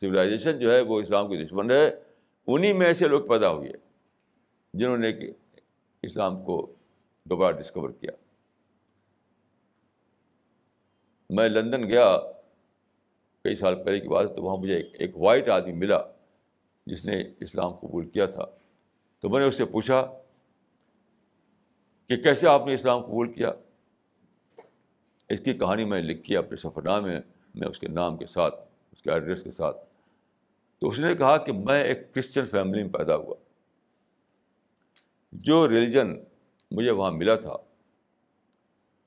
سویلائزیشن جو ہے، وہ اسلام کی دشمن ہے انہیں میں ایسے لوگ پیدا ہوئے جنہوں نے اسلام کو دوبارہ ڈسکور کیا۔ میں لندن گیا، کئی سال پہلے کی بات تو وہاں مجھے ایک وائٹ آدمی ملا، جس نے اسلام قبول کیا تھا۔ تو میں نے اس سے پوچھا کہ کیسے آپ نے اسلام قبول کیا؟ اس کی کہانی میں لکھی اپنے سفر نامے میں اس کے نام کے ساتھ، اس کے ایڈریس کے ساتھ۔ تو اس نے کہا کہ میں ایک کرسچن فیملی میں پیدا ہوا۔ جو ریلیجن مجھے وہاں ملا تھا،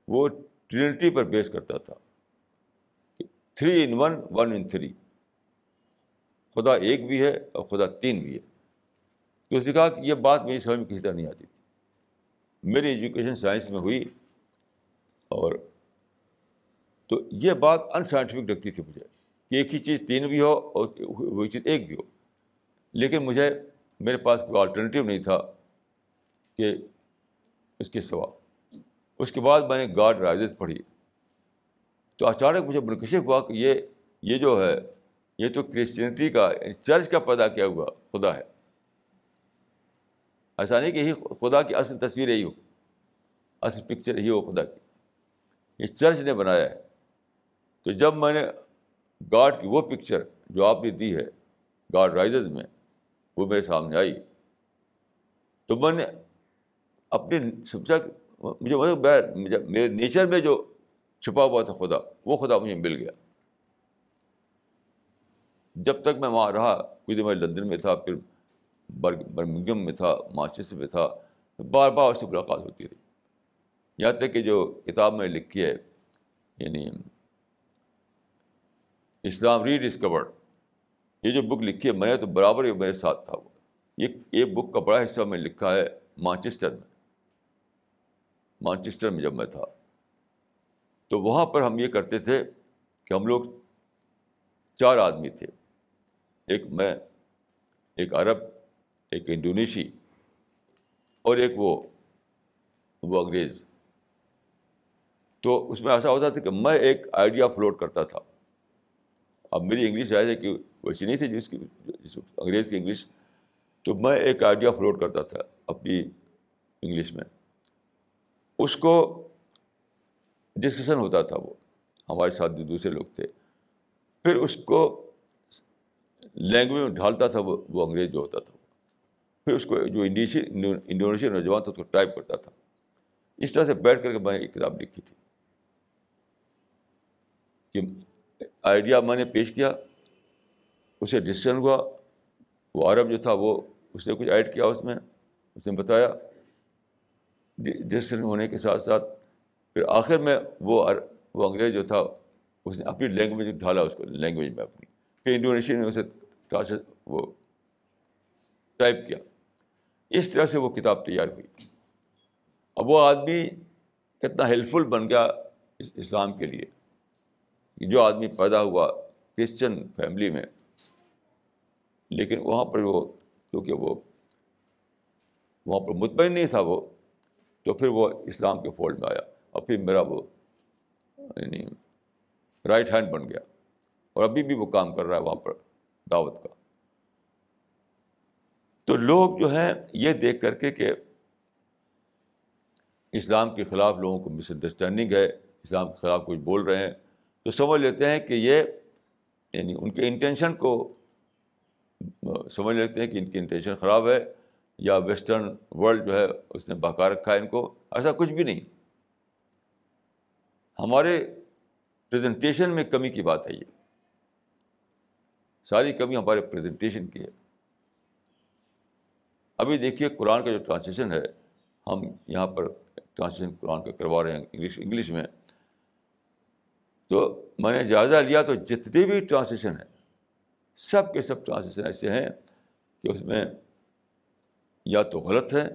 وہ ٹرینٹی پر بیس کرتا تھا۔ Three in one one in three خدا ایک بھی ہے اور خدا تین بھی ہے۔ تو اس نے کہا کہ یہ بات میری سمجھ میں کسی طرح نہیں آتی تھی۔ میری ایجوکیشن سائنس میں ہوئی اور تو یہ بات ان سائنٹیفک لگتی تھی مجھے کہ ایک ہی چیز تین بھی ہو اور وہی چیز ایک بھی ہو۔ لیکن مجھے میرے پاس کوئی آلٹرنیٹیو نہیں تھا کہ اس کے سوا۔ اس کے بعد میں نے گاڈ رائزز پڑھی۔ تو اچانک مجھے منکشف ہوا کہ یہ یہ جو ہے، یہ تو کرسچینٹی کا، چرچ کا پیدا کیا ہوا، خدا ہے۔ ایسا نہیں کہ یہی خدا کی اصل تصویر یہی ہو، اصل پکچر یہی ہو خدا کی۔ اس چرچ نے بنایا ہے۔ تو جب میں نے گاڈ کی وہ پکچر جو آپ نے دی ہے، گاڈ رائزز میں، وہ میرے سامنے آئی۔ تو میں نے اپنی سمجھا مجھے میرے نیچر میں جو چھپا ہوا تھا خدا، وہ خدا مجھے مل گیا۔ جب تک میں وہاں رہا، کچھ دن میں لندن میں تھا، پھر برمنگم میں تھا، مانچسٹر میں تھا، بار بار اس سے ملاقات ہوتی رہی۔ یہاں تک کہ جو کتاب میں لکھی ہے یعنی اسلام ری ڈسکورڈ یہ جو بک لکھی ہے، میں نے تو برابر ہی میرے ساتھ تھا۔ وہ یہ یہ بک کا بڑا حصہ میں لکھا ہے مانچسٹر میں۔ مانچسٹر میں جب میں تھا۔ تو وہاں پر ہم یہ کرتے تھے کہ ہم لوگ چار آدمی تھے۔ ایک میں، ایک عرب، ایک انڈونیشی اور ایک وہ وہ انگریز۔ تو اس میں ایسا ہوتا تھا کہ میں ایک آئیڈیا فلوٹ کرتا تھا۔ اب میری انگلش ایسے کہ ویسی نہیں تھی جس کی، جس انگریز کی انگلش تو میں ایک آئیڈیا فلوٹ کرتا تھا اپنی انگلش میں۔ اس کو ڈسکشن ہوتا تھا وہ۔ ہمارے ساتھ جو دوسرے لوگ تھے۔ پھر اس کو لینگویج میں ڈھالتا تھا وہ وہ انگریز جو ہوتا تھا۔ پھر اس کو جو انڈونیشین نوجوان تھا، اس کو ٹائپ کرتا تھا۔ اس طرح سے بیٹھ کر کے میں نے ایک کتاب لکھی تھی۔ کہ آئیڈیا میں نے پیش کیا، اسے ڈسیزن ہوا۔ وہ عرب جو تھا، وہ اس نے کچھ ایڈ کیا اس میں۔ اس نے بتایا۔ ڈسیزن ہونے کے ساتھ ساتھ پھر آخر میں وہ وہ انگریز جو تھا، اس نے اپنی لینگویج ڈھالا اس کو لینگویج میں اپنی۔ پھر انڈونیشین نے اسے وہ ٹائپ کیا۔ اس طرح سے وہ کتاب تیار ہوئی۔ اب وہ آدمی کتنا ہیلپفل بن گیا اسلام کے لیے۔ جو آدمی پیدا ہوا کرسچن فیملی میں، لیکن وہاں پر وہ، کیونکہ وہ، وہاں پر مطمئن نہیں تھا وہ، تو پھر وہ اسلام کے فولڈ میں آیا۔ اور پھر میرا وہ یعنی رائٹ ہینڈ بن گیا۔ اور ابھی بھی وہ کام کر رہا ہے وہاں پر دعوت کا۔ تو لوگ جو ہیں یہ دیکھ کر کے کہ اسلام کے خلاف لوگوں کو مس انڈرسٹینڈنگ ہے، اسلام کے خلاف کچھ بول رہے ہیں۔ تو سمجھ لیتے ہیں کہ یہ یعنی ان کے انٹینشن کو، سمجھ لیتے ہیں کہ ان کی انٹینشن خراب ہے، یا ویسٹرن ورلڈ جو ہے اس نے بہکا رکھا ہے ان کو۔ ایسا کچھ بھی نہیں۔ ہمارے پریزنٹیشن میں کمی کی بات ہے یہ۔ ساری کمی ہمارے پریزنٹیشن کی ہے۔ ابھی دیکھیے قرآن کا جو ٹرانسلیشن ہے، ہم یہاں پر ٹرانسلیشن قرآن کا کروا رہے ہیں انگلش انگلش میں۔ تو میں نے جائزہ لیا تو جتنی بھی ٹرانسلیشن ہے، سب کے سب ٹرانسلیشن ایسے ہیں کہ اس میں یا تو غلط ہے،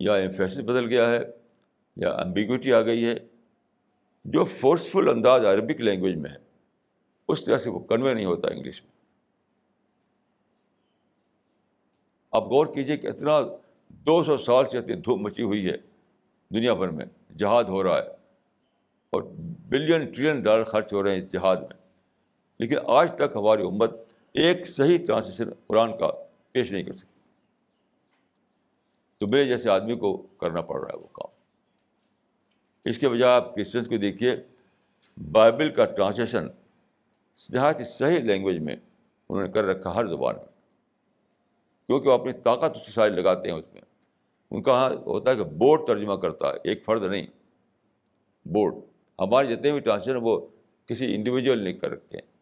یا امفیسس بدل گیا ہے، یا امبیگوٹی آ گئی ہے۔ جو فورسفل انداز عربک لینگویج میں ہے، اس طرح سے وہ کنوے نہیں ہوتا انگلش میں۔ اب غور کیجیے کہ اتنا دو سو سال سے اتنی دھوپ مچی ہوئی ہے دنیا بھر میں، جہاد ہو رہا ہے اور بلین ٹریلین ڈالر خرچ ہو رہے ہیں اس جہاد میں۔ لیکن آج تک ہماری امت ایک صحیح ٹرانسلیشن قرآن کا پیش نہیں کر سکی تو میرے جیسے آدمی کو کرنا پڑ رہا ہے وہ کام۔ اس کے بجائے آپ کرسچنس کو دیکھیے؟ بائبل کا ٹرانسلیشن نہایت ہی صحیح لینگویج میں انہوں نے کر رکھا ہر زبان میں۔ کیونکہ وہ اپنی طاقت اس ساری لگاتے ہیں اس میں۔ ان کا ہاں ہوتا ہے کہ بورڈ ترجمہ کرتا ہے، ایک فرد نہیں۔ بورڈ ہمارے جتنے بھی ٹرانسلیشن وہ کسی انڈیویجول نے کر رکھے ہیں۔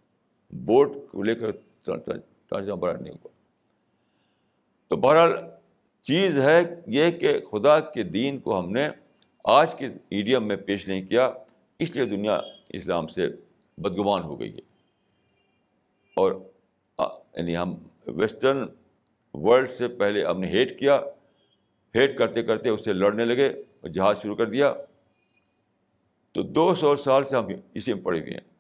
بورڈ کو لے کر ٹرانسلیشن بڑا نہیں ہوا۔ تو بہرحال چیز ہے یہ کہ خدا کے دین کو ہم نے آج کے ایڈیم میں پیش نہیں کیا، اس لیے دنیا اسلام سے بدگمان ہو گئی ہے۔ اور یعنی ہم ویسٹرن ورلڈ سے پہلے ہم نے ہیٹ کیا، ہیٹ کرتے کرتے اس سے لڑنے لگے اور جہاز شروع کر دیا۔ تو دو سو سال سے ہم اسی میں پڑے ہوئے ہیں۔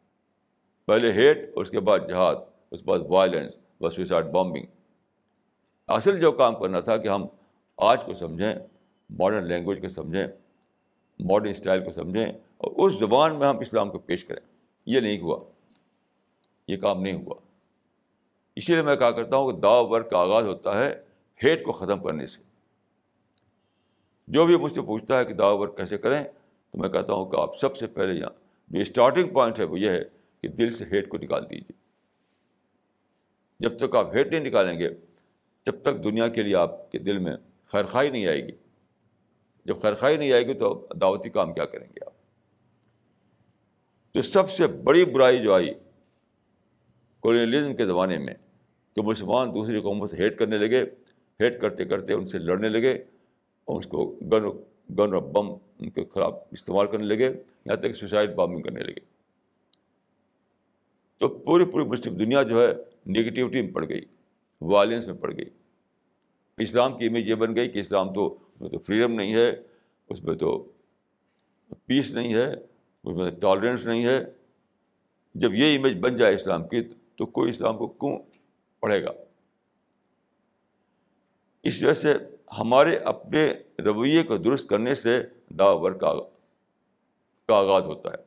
پہلے ہیٹ، اس کے بعد جہاد، اس کے بعد وائلنس بس سوسائڈ بامبنگ۔ اصل جو کام کرنا تھا کہ ہم آج کو سمجھیں، ماڈرن لینگویج کو سمجھیں ماڈرن اسٹائل کو سمجھیں اور اس زبان میں ہم اسلام کو پیش کریں۔ یہ نہیں ہوا۔ یہ کام نہیں ہوا۔ اسی لیے میں کہا کرتا ہوں کہ داو ورک کا آغاز ہوتا ہے ہیٹ کو ختم کرنے سے۔ جو بھی مجھ سے پوچھتا ہے کہ دعوت ورک کیسے کریں، تو میں کہتا ہوں کہ آپ سب سے پہلے یہاں جو اسٹارٹنگ پوائنٹ ہے وہ یہ ہے کہ دل سے ہیٹ کو نکال دیجیے جب تک آپ ہیٹ نہیں نکالیں گے جب تک دنیا کے لیے آپ کے دل میں خیرخائی نہیں آئے گی۔ جب خیرخائی نہیں آئے گی تو دعوتی کام کیا کریں گے آپ؟ تو سب سے بڑی برائی جو آئی کولونیلزم کے زمانے میں کہ مسلمان دوسری قوموں سے ہیٹ کرنے لگے ہیٹ کرتے کرتے ان سے لڑنے لگے اور اس کو گن گن اور بم ان کے خلاف استعمال کرنے لگے یہاں تک سوسائڈ بامنگ کرنے لگے۔ تو پوری پوری مسلم دنیا جو ہے نگیٹیوٹی میں پڑ گئی وائلنس میں پڑ گئی۔ اسلام کی امیج یہ بن گئی کہ اسلام تو اس میں تو فریڈم نہیں ہے، اس میں تو پیس نہیں ہے، اس میں ٹالرنس نہیں ہے۔ جب یہ امیج بن جائے اسلام کی تو کوئی اسلام کو کیوں پڑھے گا؟ اس وجہ سے ہمارے اپنے رویے کو درست کرنے سے دعور کا کا آغاز ہوتا ہے۔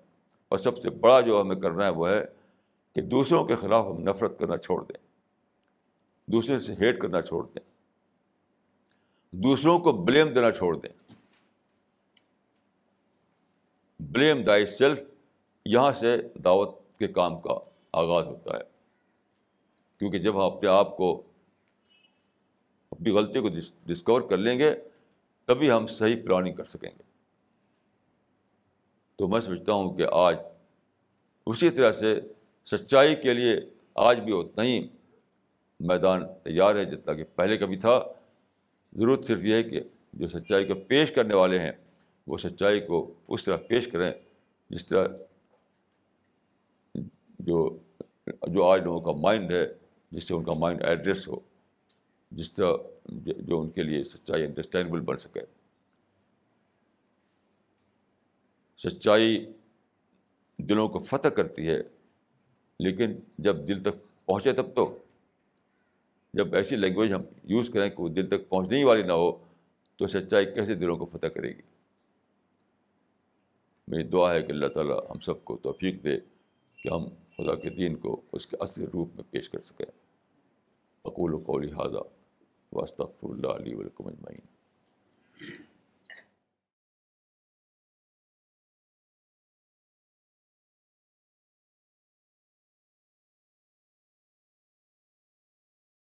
اور سب سے بڑا جو ہمیں کرنا ہے وہ ہے کہ دوسروں کے خلاف ہم نفرت کرنا چھوڑ دیں۔ دوسرے سے ہیٹ کرنا چھوڑ دیں۔ دوسروں کو بلیم دینا چھوڑ دیں۔ بلیم دائی سیلف یہاں سے دعوت کے کام کا آغاز ہوتا ہے۔ کیونکہ جب ہم اپنے آپ کو اپنی غلطی کو ڈسکور کر لیں گے، تبھی ہم صحیح پلاننگ کر سکیں گے۔ تو میں سمجھتا ہوں کہ آج اسی طرح سے سچائی کے لیے آج بھی اتنا ہی میدان تیار ہے جتنا کہ پہلے کبھی تھا۔ ضرورت صرف یہ ہے کہ جو سچائی کو پیش کرنے والے ہیں، وہ سچائی کو اس طرح پیش کریں جس طرح جو جو آج لوگوں کا مائنڈ ہے، جس سے ان کا مائنڈ ایڈریس ہو، جس طرح جو ان کے لیے سچائی انڈرسٹینڈیبل بن سکے۔ سچائی دلوں کو فتح کرتی ہے، لیکن جب دل تک پہنچے تب تو جب ایسی لینگویج ہم یوز کریں کہ وہ دل تک پہنچنے ہی والی نہ ہو، تو سچائی کیسے دلوں کو فتح کرے گی؟ میری دعا ہے کہ اللہ تعالیٰ ہم سب کو توفیق دے کہ ہم خدا کے دین کو اس کے اصل روپ میں پیش کر سکیں۔ اقول و قولی حاضہ واسطہ اللہ علیہ ولکم اجمعین۔